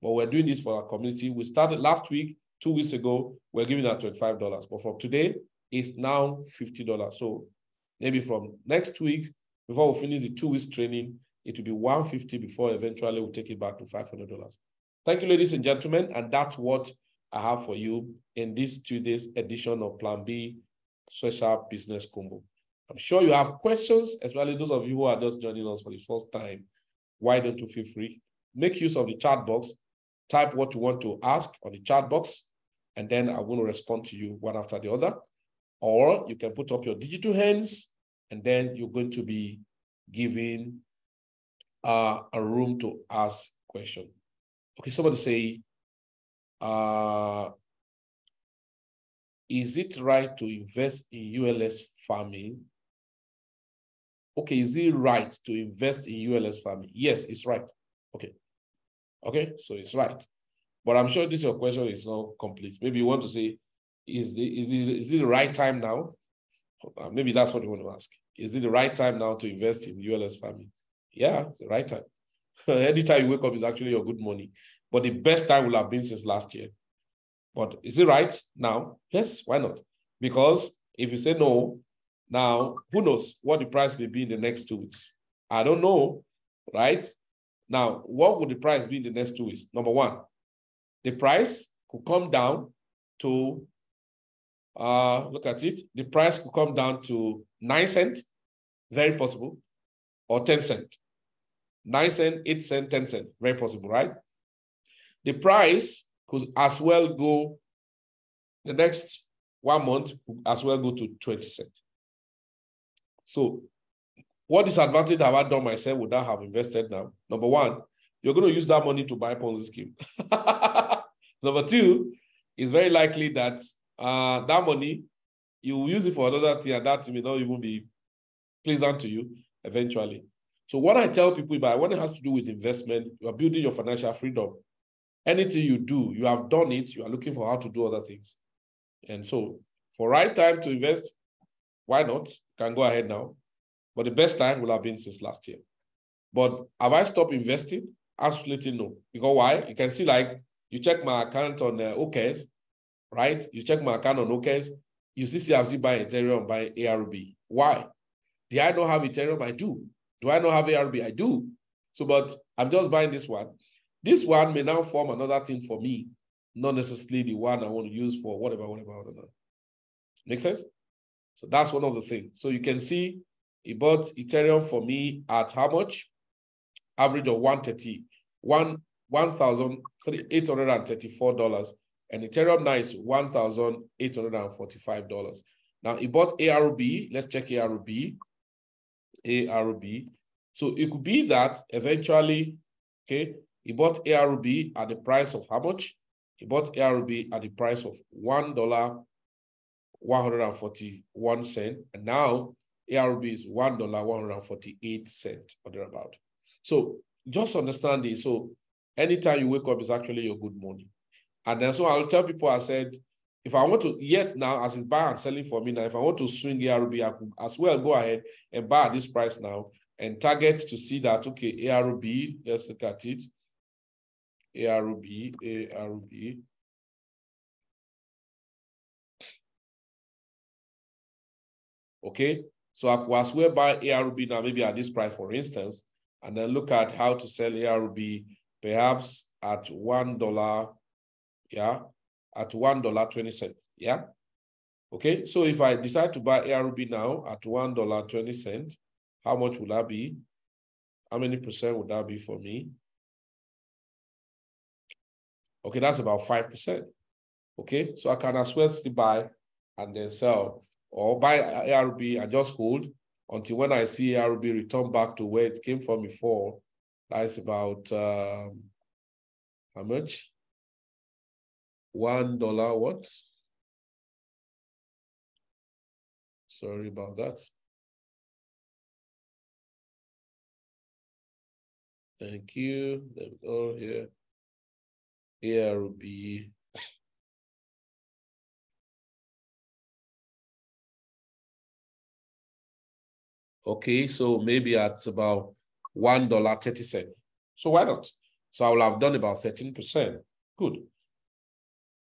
but we're doing this for our community. We started last week, two weeks ago, we're giving that $25, but from today, it's now $50. So maybe from next week, before we finish the two weeks training, it will be 150 before eventually we'll take it back to $500. Thank you, ladies and gentlemen. And that's what I have for you in this two days edition of Plan B Special Business Combo. I'm sure you have questions, especially those of you who are just joining us for the first time. Why don't you feel free? Make use of the chat box. Type what you want to ask on the chat box, and then going to respond to you one after the other. Or you can put up your digital hands, and then you're going to be given uh, a room to ask question. Okay, somebody say, uh, is it right to invest in ULS farming? Okay, is it right to invest in ULS farming? Yes, it's right. Okay. Okay, so it's right. But I'm sure this your question is not complete. Maybe you want to say, is the is it, is it the right time now? Uh, maybe that's what you want to ask. Is it the right time now to invest in ULS farming? Yeah, it's the right time. Anytime you wake up is actually your good money. But the best time will have been since last year. But is it right now? Yes, why not? Because if you say no, now who knows what the price may be in the next two weeks? I don't know, right? Now, what would the price be in the next two weeks? Number one, the price could come down to, uh, look at it, the price could come down to nine cent, very possible, or 10 cent. 9 cent, 8 cent, 10 cent. Very possible, right? The price could as well go, the next one month could as well go to 20 cent. So what disadvantage have I done myself would I have invested now? Number one, you're going to use that money to buy Ponzi scheme. Number two, it's very likely that uh, that money, you will use it for another thing and that may not even be pleasant to you eventually. So what I tell people about when it has to do with investment, you are building your financial freedom. Anything you do, you have done it, you are looking for how to do other things. And so for right time to invest, why not? Can go ahead now. But the best time will have been since last year. But have I stopped investing? Absolutely no. Because why? You can see like you check my account on uh, OKX, right? You check my account on OKX, you see CFC buying Ethereum, buying ARB. Why? Do I not have Ethereum? I do. Do I not have ARB? I do. So, but I'm just buying this one. This one may now form another thing for me, not necessarily the one I want to use for whatever, whatever, whatever. Make sense? So that's one of the things. So you can see he bought Ethereum for me at how much? Average of 130, one $1,834. And Ethereum now is $1,845. Now he bought ARB. Let's check ARB. ARB. So it could be that eventually, okay, he bought ARB at the price of how much? He bought ARB at the price of one dollar, one hundred and forty-one cent, and now ARB is one dollar, one hundred and forty-eight cent or thereabout. So just understand this. So anytime you wake up is actually your good morning. And then so I'll tell people, I said, if I want to, yet now, as it's buying and selling for me now, if I want to swing ARB, I could as well go ahead and buy at this price now and target to see that, okay, ARB, let's look at it. ARB, ARB. Okay, so I could as well buy ARB now, maybe at this price, for instance, and then look at how to sell ARB perhaps at $1, yeah, at one dollar twenty cent. Yeah. Okay. So if I decide to buy ARB now at one dollar twenty cent, how much would that be? How many percent would that be for me? Okay, that's about five percent. Okay, so I can as well buy and then sell or buy ARB and just hold until when I see ARB return back to where it came from before. That's about um, how much? One dollar what? Sorry about that. Thank you. There we go here. ARB. Okay, so maybe at about one dollar thirty cent. So why not? So I will have done about 13%. Good.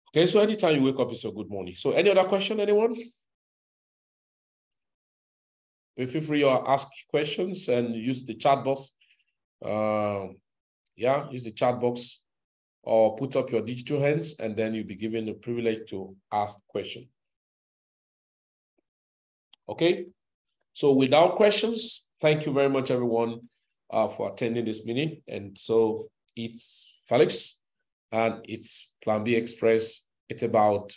Okay, so anytime you wake up, it's a good morning. So any other question, anyone? Feel free to ask questions and use the chat box. Uh, yeah, use the chat box or put up your digital hands and then you'll be given the privilege to ask question. Okay, so without questions, thank you very much, everyone, uh, for attending this meeting. And so it's Felix and it's Plan B Express. It's about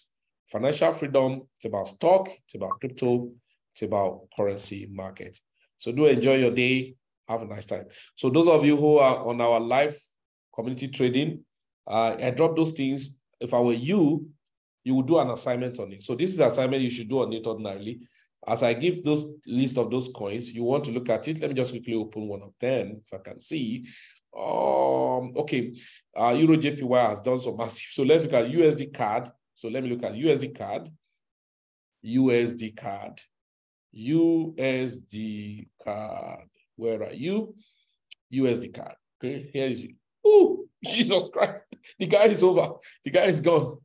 financial freedom, it's about stock, it's about crypto, it's about currency market. So do enjoy your day. Have a nice time. So those of you who are on our live community trading, uh, I drop those things. If I were you, you would do an assignment on it. So this is assignment you should do on it ordinarily. As I give those list of those coins, you want to look at it. Let me just quickly open one of them if I can see. Um, okay, uh, Euro JPY has done some massive. So let's look at USD CAD. So let me look at USD CAD, USD CAD, USD CAD. Where are you? USD CAD. Okay, here is you. Oh, Jesus Christ. The guy is over. The guy is gone.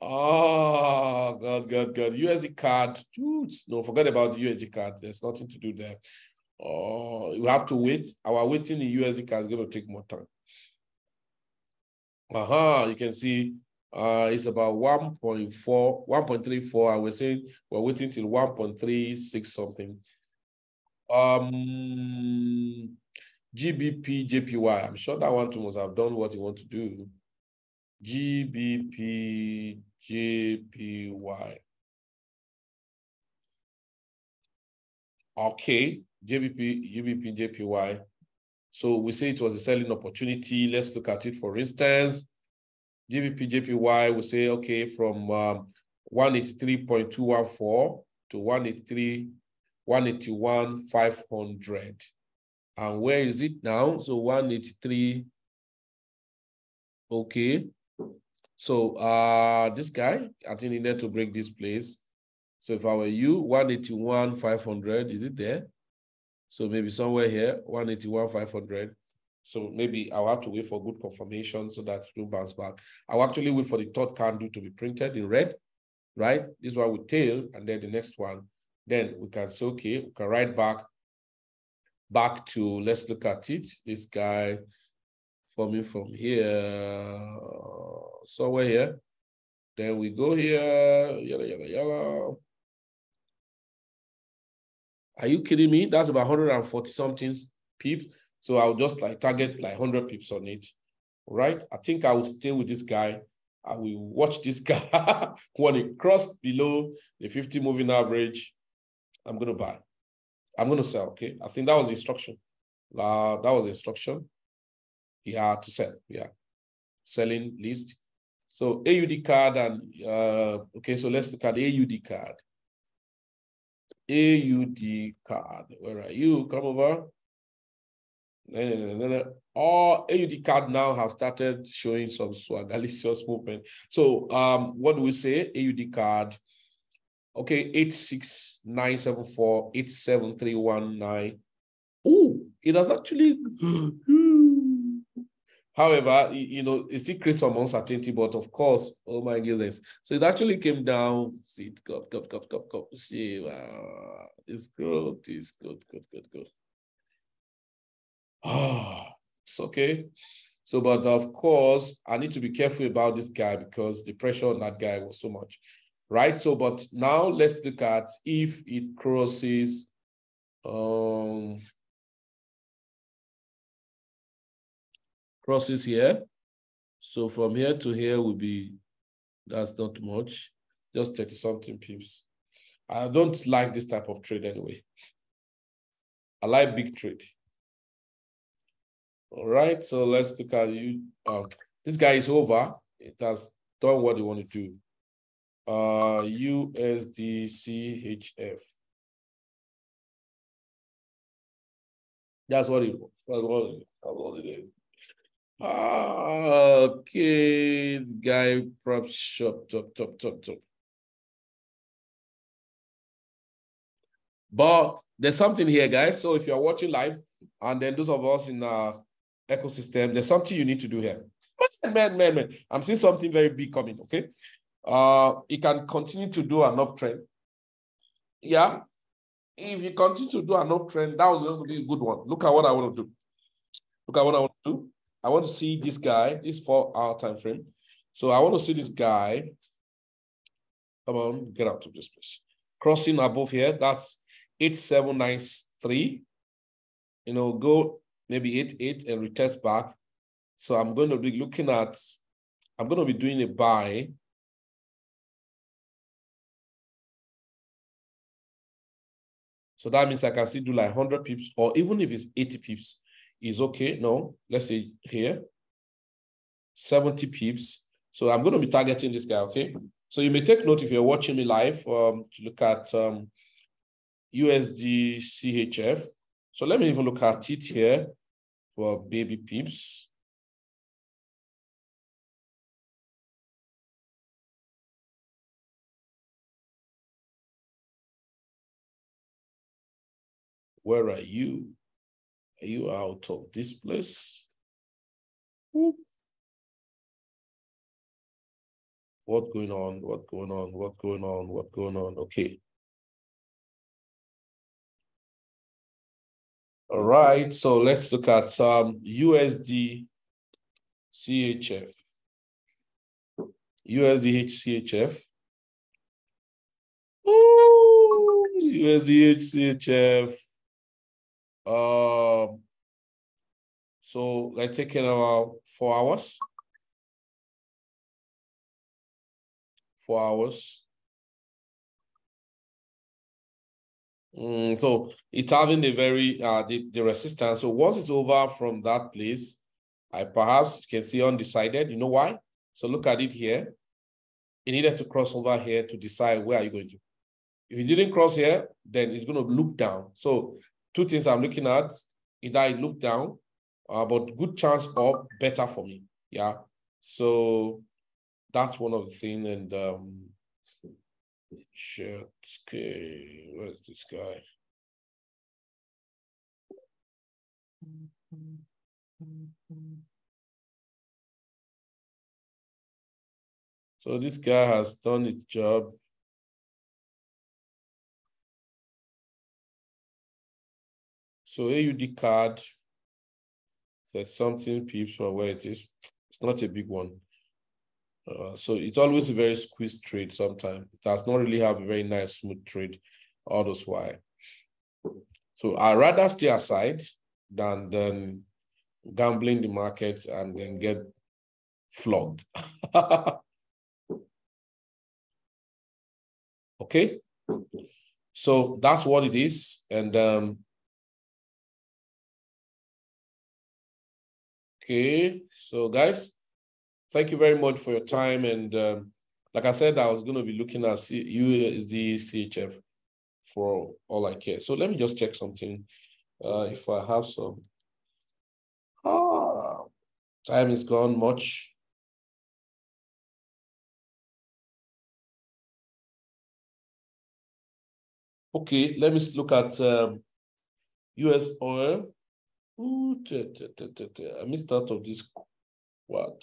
Oh, God, God, God. USD CAD. No, forget about the USD CAD. There's nothing to do there. Oh, you have to wait. Our waiting in USD CAD is going to take more time. Aha, uh -huh, you can see uh, it's about 1.4, 1.34. I was saying we're waiting till 1.36 something. Um, GBP, JPY. I'm sure that one too must have done what you want to do. GBP, JPY. Okay, JBP, GBP, JPY. So we say it was a selling opportunity. Let's look at it. For instance, GBP, JPY, we say, okay, from um, 183.214 to 183, 181, 500. And where is it now? So 183, okay. So uh, this guy, I think he needed to break this place. So if I were you, 181, 500, is it there? So maybe somewhere here, 181, 500. So maybe I'll have to wait for good confirmation so that it will bounce back. I'll actually wait for the third candle to be printed in red, right? This one with tail, and then the next one. Then we can say, okay, we can write back, back to, let's look at it. This guy forming from here, somewhere here. Then we go here, yellow, yellow, yellow. Are you kidding me? That's about 140 something pips. So I'll just like target like 100 pips on it, right? I think I will stay with this guy. I will watch this guy when it crossed below the 50 moving average. I'm going to buy. I'm going to sell, okay? I think that was the instruction. Uh, that was the instruction. Had to sell, yeah. Selling list. So AUD CAD and, uh, okay, so let's look at AUD CAD. AUD CAD. Where are you? Come over. No, no, no, no, All AUD CAD now have started showing some swagalicious movement. So um, what do we say? AUD CAD. Okay, 86974, 87319. Oh, it has actually However, you know, it still creates some uncertainty, but of course, oh my goodness. So it actually came down, see see, wow, it's good, it's good, good, good, good. Oh, it's okay. So, but of course, I need to be careful about this guy because the pressure on that guy was so much, right? So, but now let's look at if it crosses, um, crosses here. So from here to here will be That's not much. Just 30 something pips. I don't like this type of trade anyway. I like big trade. All right, so let's look at you. Um, this guy is over. It has done what you want to do. Uh, USDCHF. That's what it was. That's what it, that's what okay, the guy perhaps shop, top, top, top, top. But there's something here, guys. So if you're watching live, and then those of us in our ecosystem, there's something you need to do here. Man, man, man, I'm seeing something very big coming, okay? Uh, it can continue to do an uptrend. Yeah, if you continue to do an uptrend, that was going to be a good one. Look at what I want to do. Look at what I want to do. I want to see this guy, this four hour time frame. So I want to see this guy. Come on, get out of this place. Crossing above here, that's 8793. You know, go maybe 88 and retest back. So I'm going to be looking at, I'm going to be doing a buy So that means I can still do like 100 pips, or even if it's 80 pips, is okay. No, let's say here, 70 pips. So I'm going to be targeting this guy, okay? So you may take note if you're watching me live um, to look at um, USD CHF. So let me even look at it here for BabyPips. Where are you? Are you out of this place? What going on? What going on? What going on? What going on? Okay. All right, so let's look at some USD CHF. USD CHF. Ooh, USD CHF. Um, so let's take it about four hours. Four hours. Mm, so it's having a very uh the, the resistance. So once it's over from that place, I perhaps can see undecided. You know why? So look at it here. It needed to cross over here to decide where are you going to. If you didn't cross here, then it's going to look down. So two things I'm looking at. Either I look down, uh, but good chance or better for me. Yeah. So that's one of the things. And um okay, where's this guy? So this guy has done its job. So AUD CAD said something peeps for where it is. It's not a big one. Uh, so it's always a very squeezed trade sometimes. It does not really have a very nice smooth trade all those why. So i rather stay aside than, than gambling the market and then get flogged. okay. So that's what it is. And um, Okay, so guys, thank you very much for your time. And um, like I said, I was going to be looking at USD CHF for all I care. So let me just check something. Uh, if I have some. Ah, time is gone much. Okay, let me look at um, US oil. Ooh, I missed out of this what?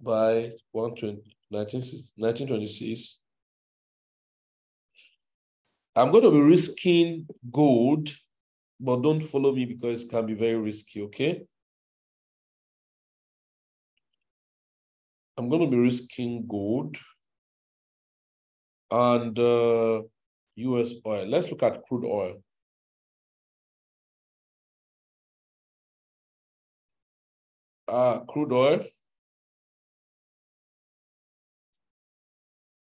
By 1926. I'm going to be risking gold, but don't follow me because it can be very risky, okay? I'm going to be risking gold and uh, US oil. Let's look at crude oil. uh, crude oil.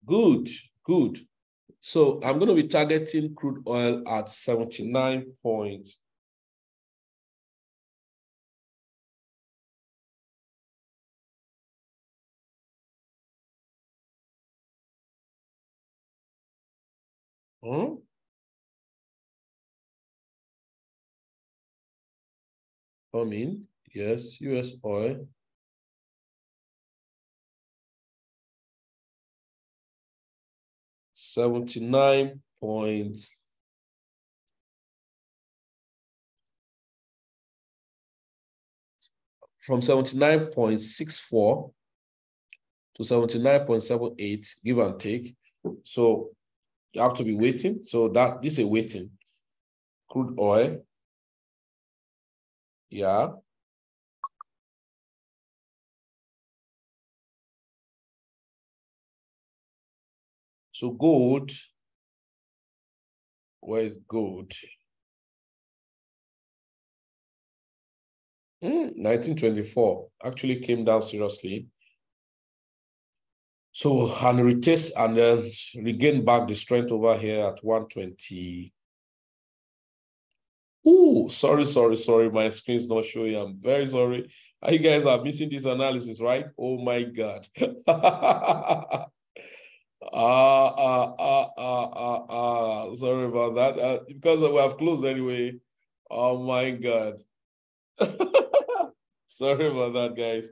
Good, good. So I'm going to be targeting crude oil at 79 point. Hmm? Come yes, US oil. Seventy-nine point from 79.64 to 79.78, give and take. So you have to be waiting. So that this is a waiting. Crude oil. Yeah. So gold, where is gold? Mm, 1924 actually came down seriously. So and retest and then regain back the strength over here at 120. Oh, sorry, sorry, sorry. My screen's not showing. I'm very sorry. You guys are missing this analysis, right? Oh my God. Ah, ah, ah, ah, ah, ah. Sorry about that. Uh, because we have closed anyway. Oh my God. Sorry about that, guys.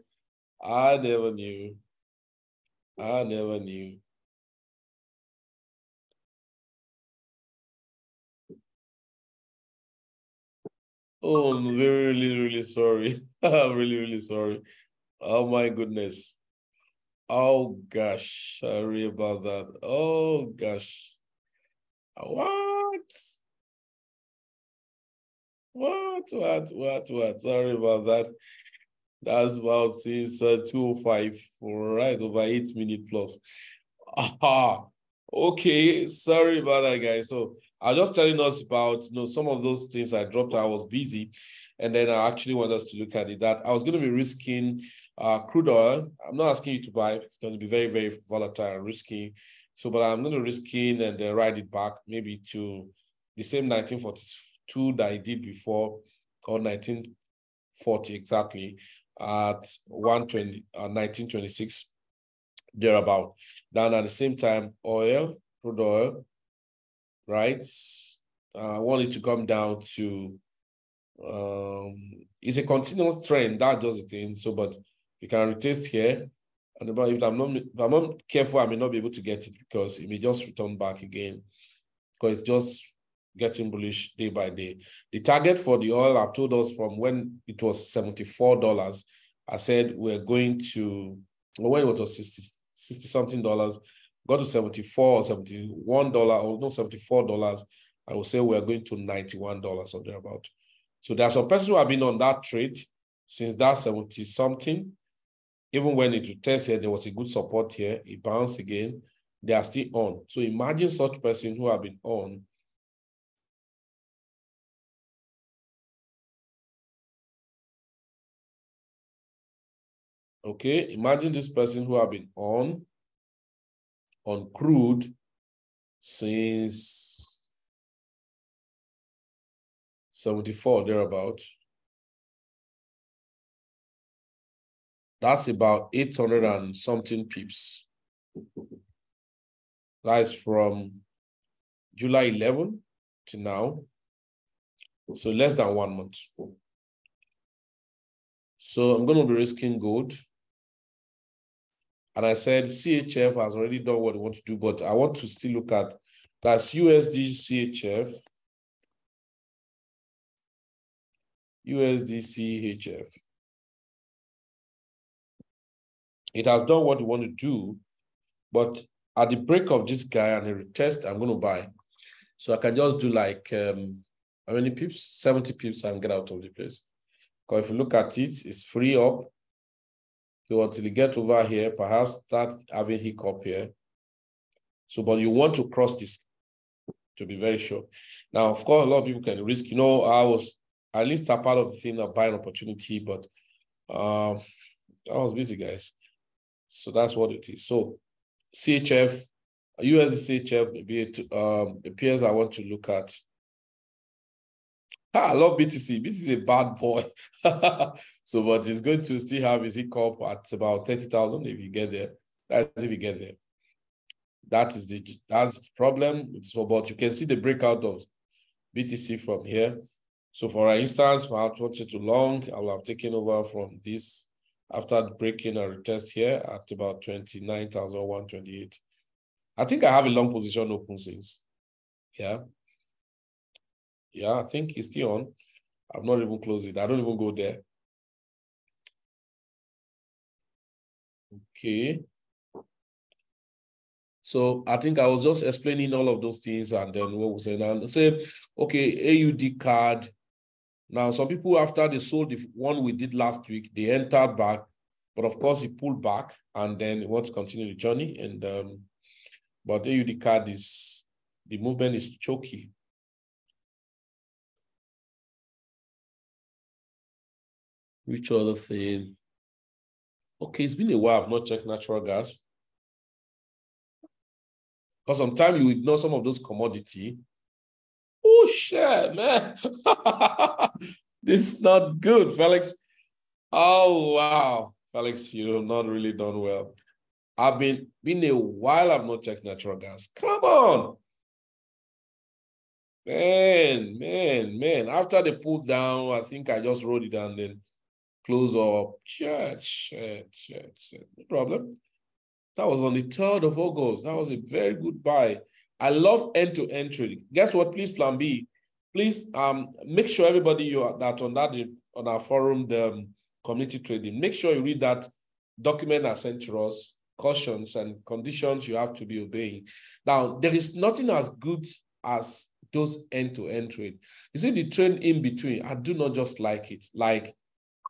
I never knew. I never knew. Oh, I'm very, really, really sorry. I'm really, really sorry. Oh my goodness. Oh gosh, sorry about that. Oh gosh. What? What, what, what, what? Sorry about that. That's about since uh, 205, right, over eight minute plus. Aha. Okay, sorry about that, guys. So I was just telling us about you know some of those things I dropped. I was busy, and then I actually want us to look at it. That I was going to be risking uh, crude oil. I'm not asking you to buy. It's going to be very very volatile and risky. So, but I'm going to risk in and then ride it back maybe to the same 1942 that I did before, or 1940 exactly at 120, uh, 1926, thereabout. Then at the same time, oil, crude oil, right? Uh, I want it to come down to, um, it's a continuous trend, that does the thing. So, but you can retest here. And if I'm not if I'm not careful, I may not be able to get it because it may just return back again. Because it's just getting bullish day by day. The target for the oil, I've told us from when it was $74, I said we're going to, when it was 60, 60 something dollars, got to 74 or $71 or no, $74, I will say we're going to $91 or thereabout. So there are some persons who have been on that trade since that 70 something. Even when it returns here, there was a good support here, it bounced again. They are still on. So imagine such person who have been on Okay, imagine this person who have been on, on crude since 74, thereabout. That's about 800 and something pips. That's from July 11 to now. So less than one month. So I'm going to be risking gold. And I said CHF has already done what they want to do, but I want to still look at that's USD CHF, USD CHF. It has done what you want to do, but at the break of this guy and a retest, I'm going to buy. So I can just do like, um, how many pips? 70 pips and get out of the place. Because if you look at it, it's free up so until you get over here, perhaps start having hiccup here. So, but you want to cross this to be very sure. Now, of course, a lot of people can risk. You know, I was at least a part of the thing of buying opportunity, but um, I was busy, guys. So that's what it is. So CHF USDC chef um, appears I want to look at. Ah, I love BTC. BTC is a bad boy. so, but he's going to still have his hiccup at about 30,000 if you get there. That's if you get there. That is the that's the problem. So, but you can see the breakout of BTC from here. So for instance, for I it too long, I will have taken over from this after breaking a retest here at about 29,128. I think I have a long position open since. Yeah. Yeah, I think it's still on. I've not even closed it. I don't even go there. Okay. So I think I was just explaining all of those things and then what was saying and say, okay, AUD CAD. Now, some people after they sold the one we did last week, they entered back, but of course he pulled back and then want to continue the journey. And um, but AUD CAD is the movement is choky. Which other thing? Okay, it's been a while. I've not checked natural gas. Because sometimes you ignore some of those commodity. Oh shit, man. this is not good, Felix. Oh wow. Felix, you've not really done well. I've been been a while I've not checked natural gas. Come on. Man, man, man. After they pulled down, I think I just wrote it down then close up. Chat, chat, chat. No problem. That was on the 3rd of August. That was a very good buy. I love end-to-end trading. Guess what? Please plan B. Please um make sure everybody you are that on that on our forum, the um, community trading. Make sure you read that document I sent to us, cautions and conditions you have to be obeying. Now, there is nothing as good as those end-to-end trade. You see the trend in between, I do not just like it. Like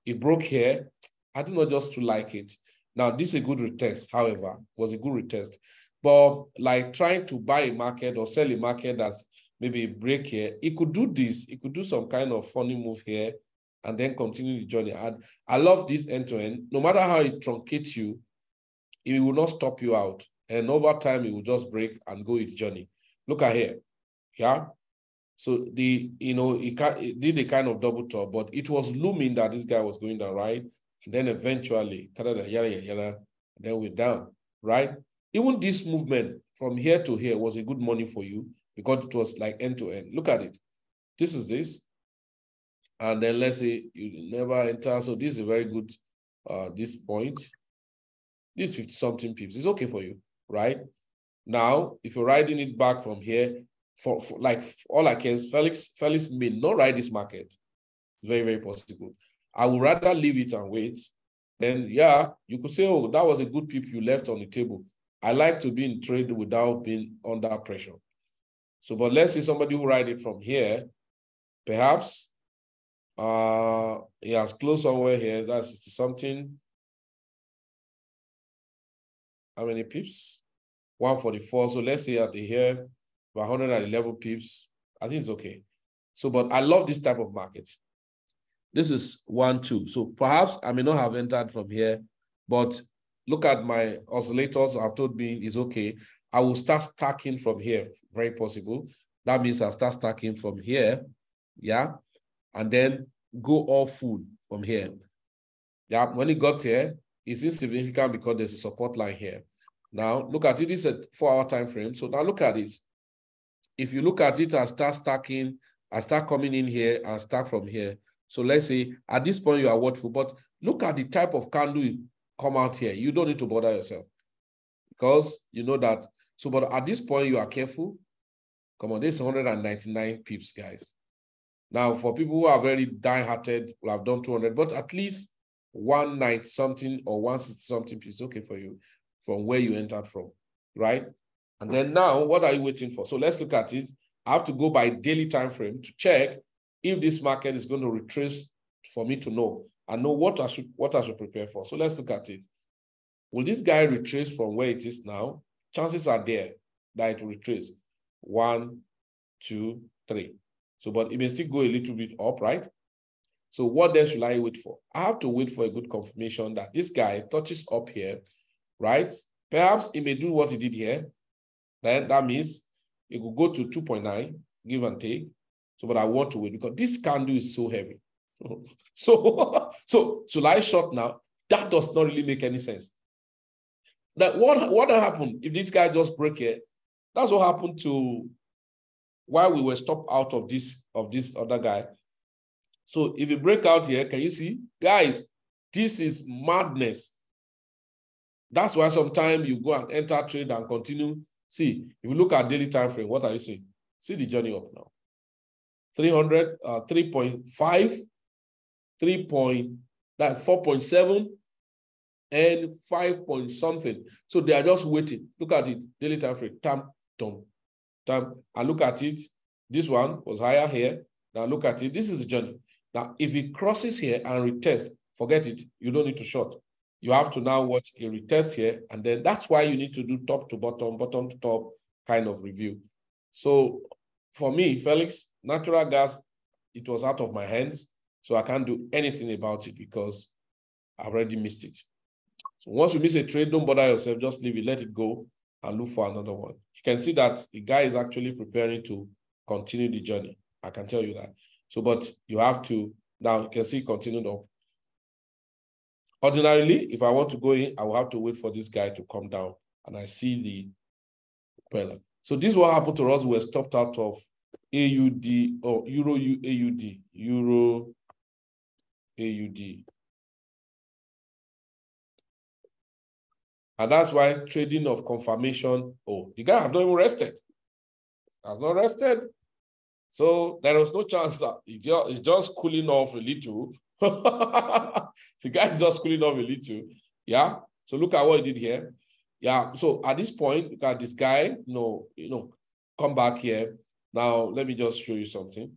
it broke here. I do not just to like it. Now, this is a good retest, however, was a good retest. But like trying to buy a market or sell a market that maybe break here, it could do this. It could do some kind of funny move here and then continue the journey. And I love this end-to-end. No matter how it truncates you, it will not stop you out. And over time, it will just break and go its journey. Look at here. Yeah. So the, you know, it, it did a kind of double top, but it was looming that this guy was going down, right? And then eventually, yada, yada, yada, then we're down, right? Even this movement from here to here was a good money for you because it was like end to end. Look at it. This is this. And then let's say you never enter. So this is a very good, uh, this point. This 50 something pips is okay for you, right? Now, if you're riding it back from here, for, for like all I can, Felix, Felix may not ride this market. It's very, very possible. I would rather leave it and wait. Then, yeah, you could say, oh, that was a good pip you left on the table. I like to be in trade without being under pressure. So, but let's see somebody who ride it from here, perhaps uh he has closed somewhere here. That's something. How many pips? 144. So let's say at the here, 111 pips. I think it's okay. So, but I love this type of market. This is one, two. So perhaps I may not have entered from here, but look at my oscillators I've told me is okay. I will start stacking from here, very possible. That means I'll start stacking from here, yeah, and then go all full from here. Yeah, when it got here, it's insignificant because there's a support line here. Now, look at it, this is a four-hour time frame. So now look at this. If you look at it and start stacking, I start coming in here and start from here, so let's say at this point you are watchful, but look at the type of candle come out here. You don't need to bother yourself because you know that. So, but at this point you are careful. Come on, this 199 pips, guys. Now, for people who are very die-hearted, will have done 200, but at least one night something or 160 something pips okay for you from where you entered from, right? And then now, what are you waiting for? So let's look at it. I have to go by daily time frame to check if this market is going to retrace for me to know and know what I should what I should prepare for. So let's look at it. Will this guy retrace from where it is now? Chances are there that it will retrace. One, two, three. So, but it may still go a little bit up, right? So what then should I wait for? I have to wait for a good confirmation that this guy touches up here, right? Perhaps it may do what he did here, then that means it could go to 2.9, give and take. So, but I want to wait because this candle is so heavy. So, so should I short now? That does not really make any sense. That what what happened if this guy just break it? That's what happened to why we were stopped out of this of this other guy. So if you break out here, can you see, guys? This is madness. That's why sometimes you go and enter trade and continue. See, if you look at daily time frame, what are you seeing? See the journey up now. 300, uh, 3.5, 3 point, that's 4.7, and 5 point something. So they are just waiting. Look at it, daily time frame, tam, tom, tam. And look at it. This one was higher here. Now look at it. This is the journey. Now, if it crosses here and retest, forget it. You don't need to short. You have to now watch a retest here. And then that's why you need to do top to bottom, bottom to top kind of review. So for me, Felix, natural gas, it was out of my hands. So I can't do anything about it because I've already missed it. So once you miss a trade, don't bother yourself, just leave it, let it go and look for another one. You can see that the guy is actually preparing to continue the journey. I can tell you that. So, but you have to, now you can see continued up. Ordinarily, if I want to go in, I will have to wait for this guy to come down and I see the propeller. So this is what happened to us. We were stopped out of AUD or Euro AUD, Euro AUD. And that's why trading of confirmation, oh, the guy has not even rested. Has not rested. So there was no chance that it's just cooling off a little. the guy is just cooling off a little. Yeah. So look at what he did here. Yeah. So at this point, look at this guy, know, you know, come back here. Now, let me just show you something.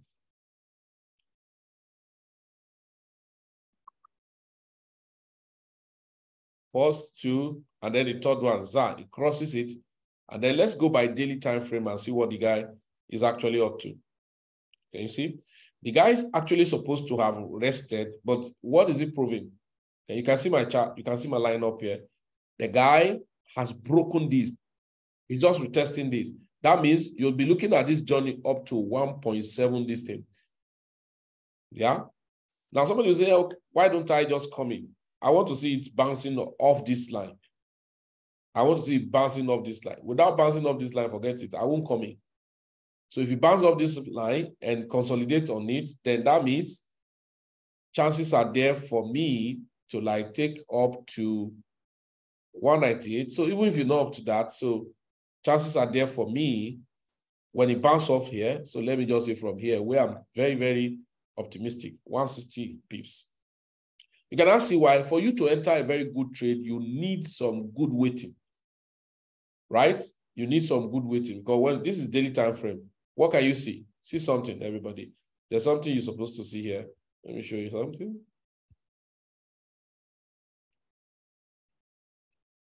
First two, and then the third one, za, it crosses it. And then let's go by daily time frame and see what the guy is actually up to. Can you see? The guy is actually supposed to have rested, but what is it proving? And you can see my chart, you can see my line up here. The guy has broken this. He's just retesting this. That means you'll be looking at this journey up to 1.7 this thing. Yeah. Now somebody will say, okay, why don't I just come in? I want to see it bouncing off this line. I want to see it bouncing off this line. Without bouncing off this line, forget it. I won't come in. So if you bounce off this line and consolidate on it, then that means chances are there for me to like take up to 198. So even if you're not up to that, so chances are there for me when it bounce off here. So let me just say from here, where I'm very, very optimistic, 160 pips. You can see why for you to enter a very good trade, you need some good waiting, right? You need some good waiting because when this is daily time frame, what can you see? See something, everybody. There's something you're supposed to see here. Let me show you something.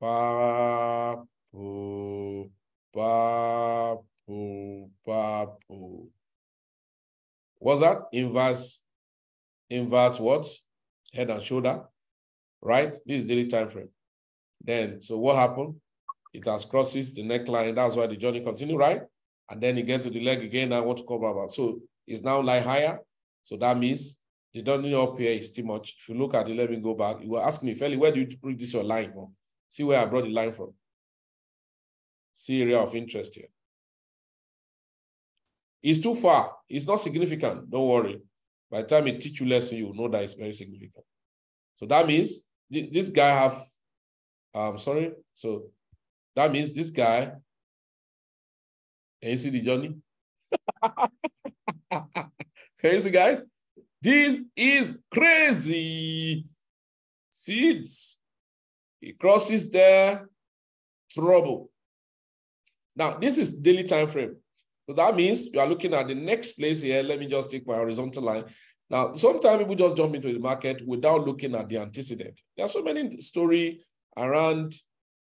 Papu, papu, papu. What's that? Inverse, inverse what? Head and shoulder, right? This is daily time frame. Then, so what happened? It has crosses the neckline. That's why the journey continue, right? and then you get to the leg again, I want to cover about. So it's now lie higher. So that means the journey up here is too much. If you look at it, let me go back. You were asking me, Feli, where do you bring this your line from? See where I brought the line from. See area of interest here. It's too far. It's not significant. Don't worry. By the time it teach you lesson, you know that it's very significant. So that means this guy have, I'm um, sorry. So that means this guy can you see the journey? Can you see, guys? This is crazy. See it? It crosses there, trouble. Now, this is daily time frame. So that means you are looking at the next place here. Let me just take my horizontal line. Now, sometimes people just jump into the market without looking at the antecedent. There are so many story around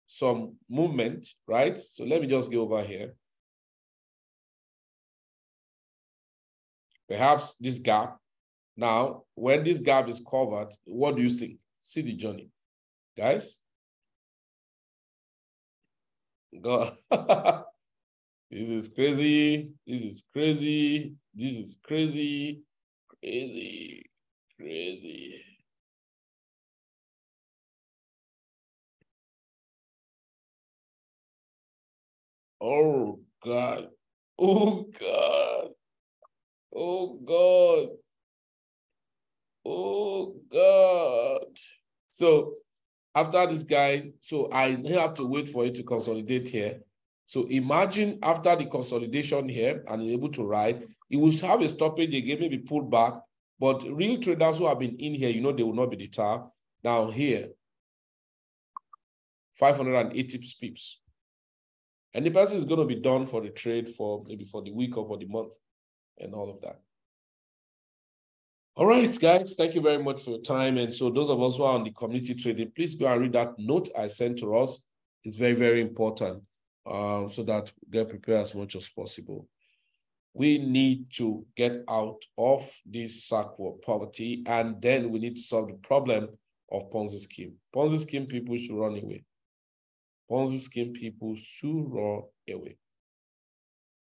some movement, right? So let me just go over here. perhaps this gap. Now, when this gap is covered, what do you think? See the journey. Guys? Go. This is crazy. This is crazy. This is crazy. Crazy. Crazy. Oh God. Oh God. Oh God. Oh God. So after this guy, so I have to wait for it to consolidate here. So imagine after the consolidation here and able to ride, it will have a stoppage again, maybe pulled back. But real traders who have been in here, you know, they will not be deterred. Now here, 580 pips. And the person is going to be done for the trade for maybe for the week or for the month and all of that. All right, guys, thank you very much for your time. And so those of us who are on the community trading, please go and read that note I sent to us. It's very, very important um, so that we get prepared as much as possible. We need to get out of this cycle of poverty, and then we need to solve the problem of Ponzi scheme. Ponzi scheme people should run away. Ponzi scheme people should run away.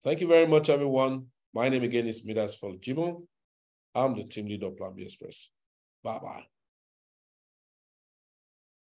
Thank you very much, everyone. My name again is Midas Jimon. I'm the team leader of Plan B Express. Bye bye.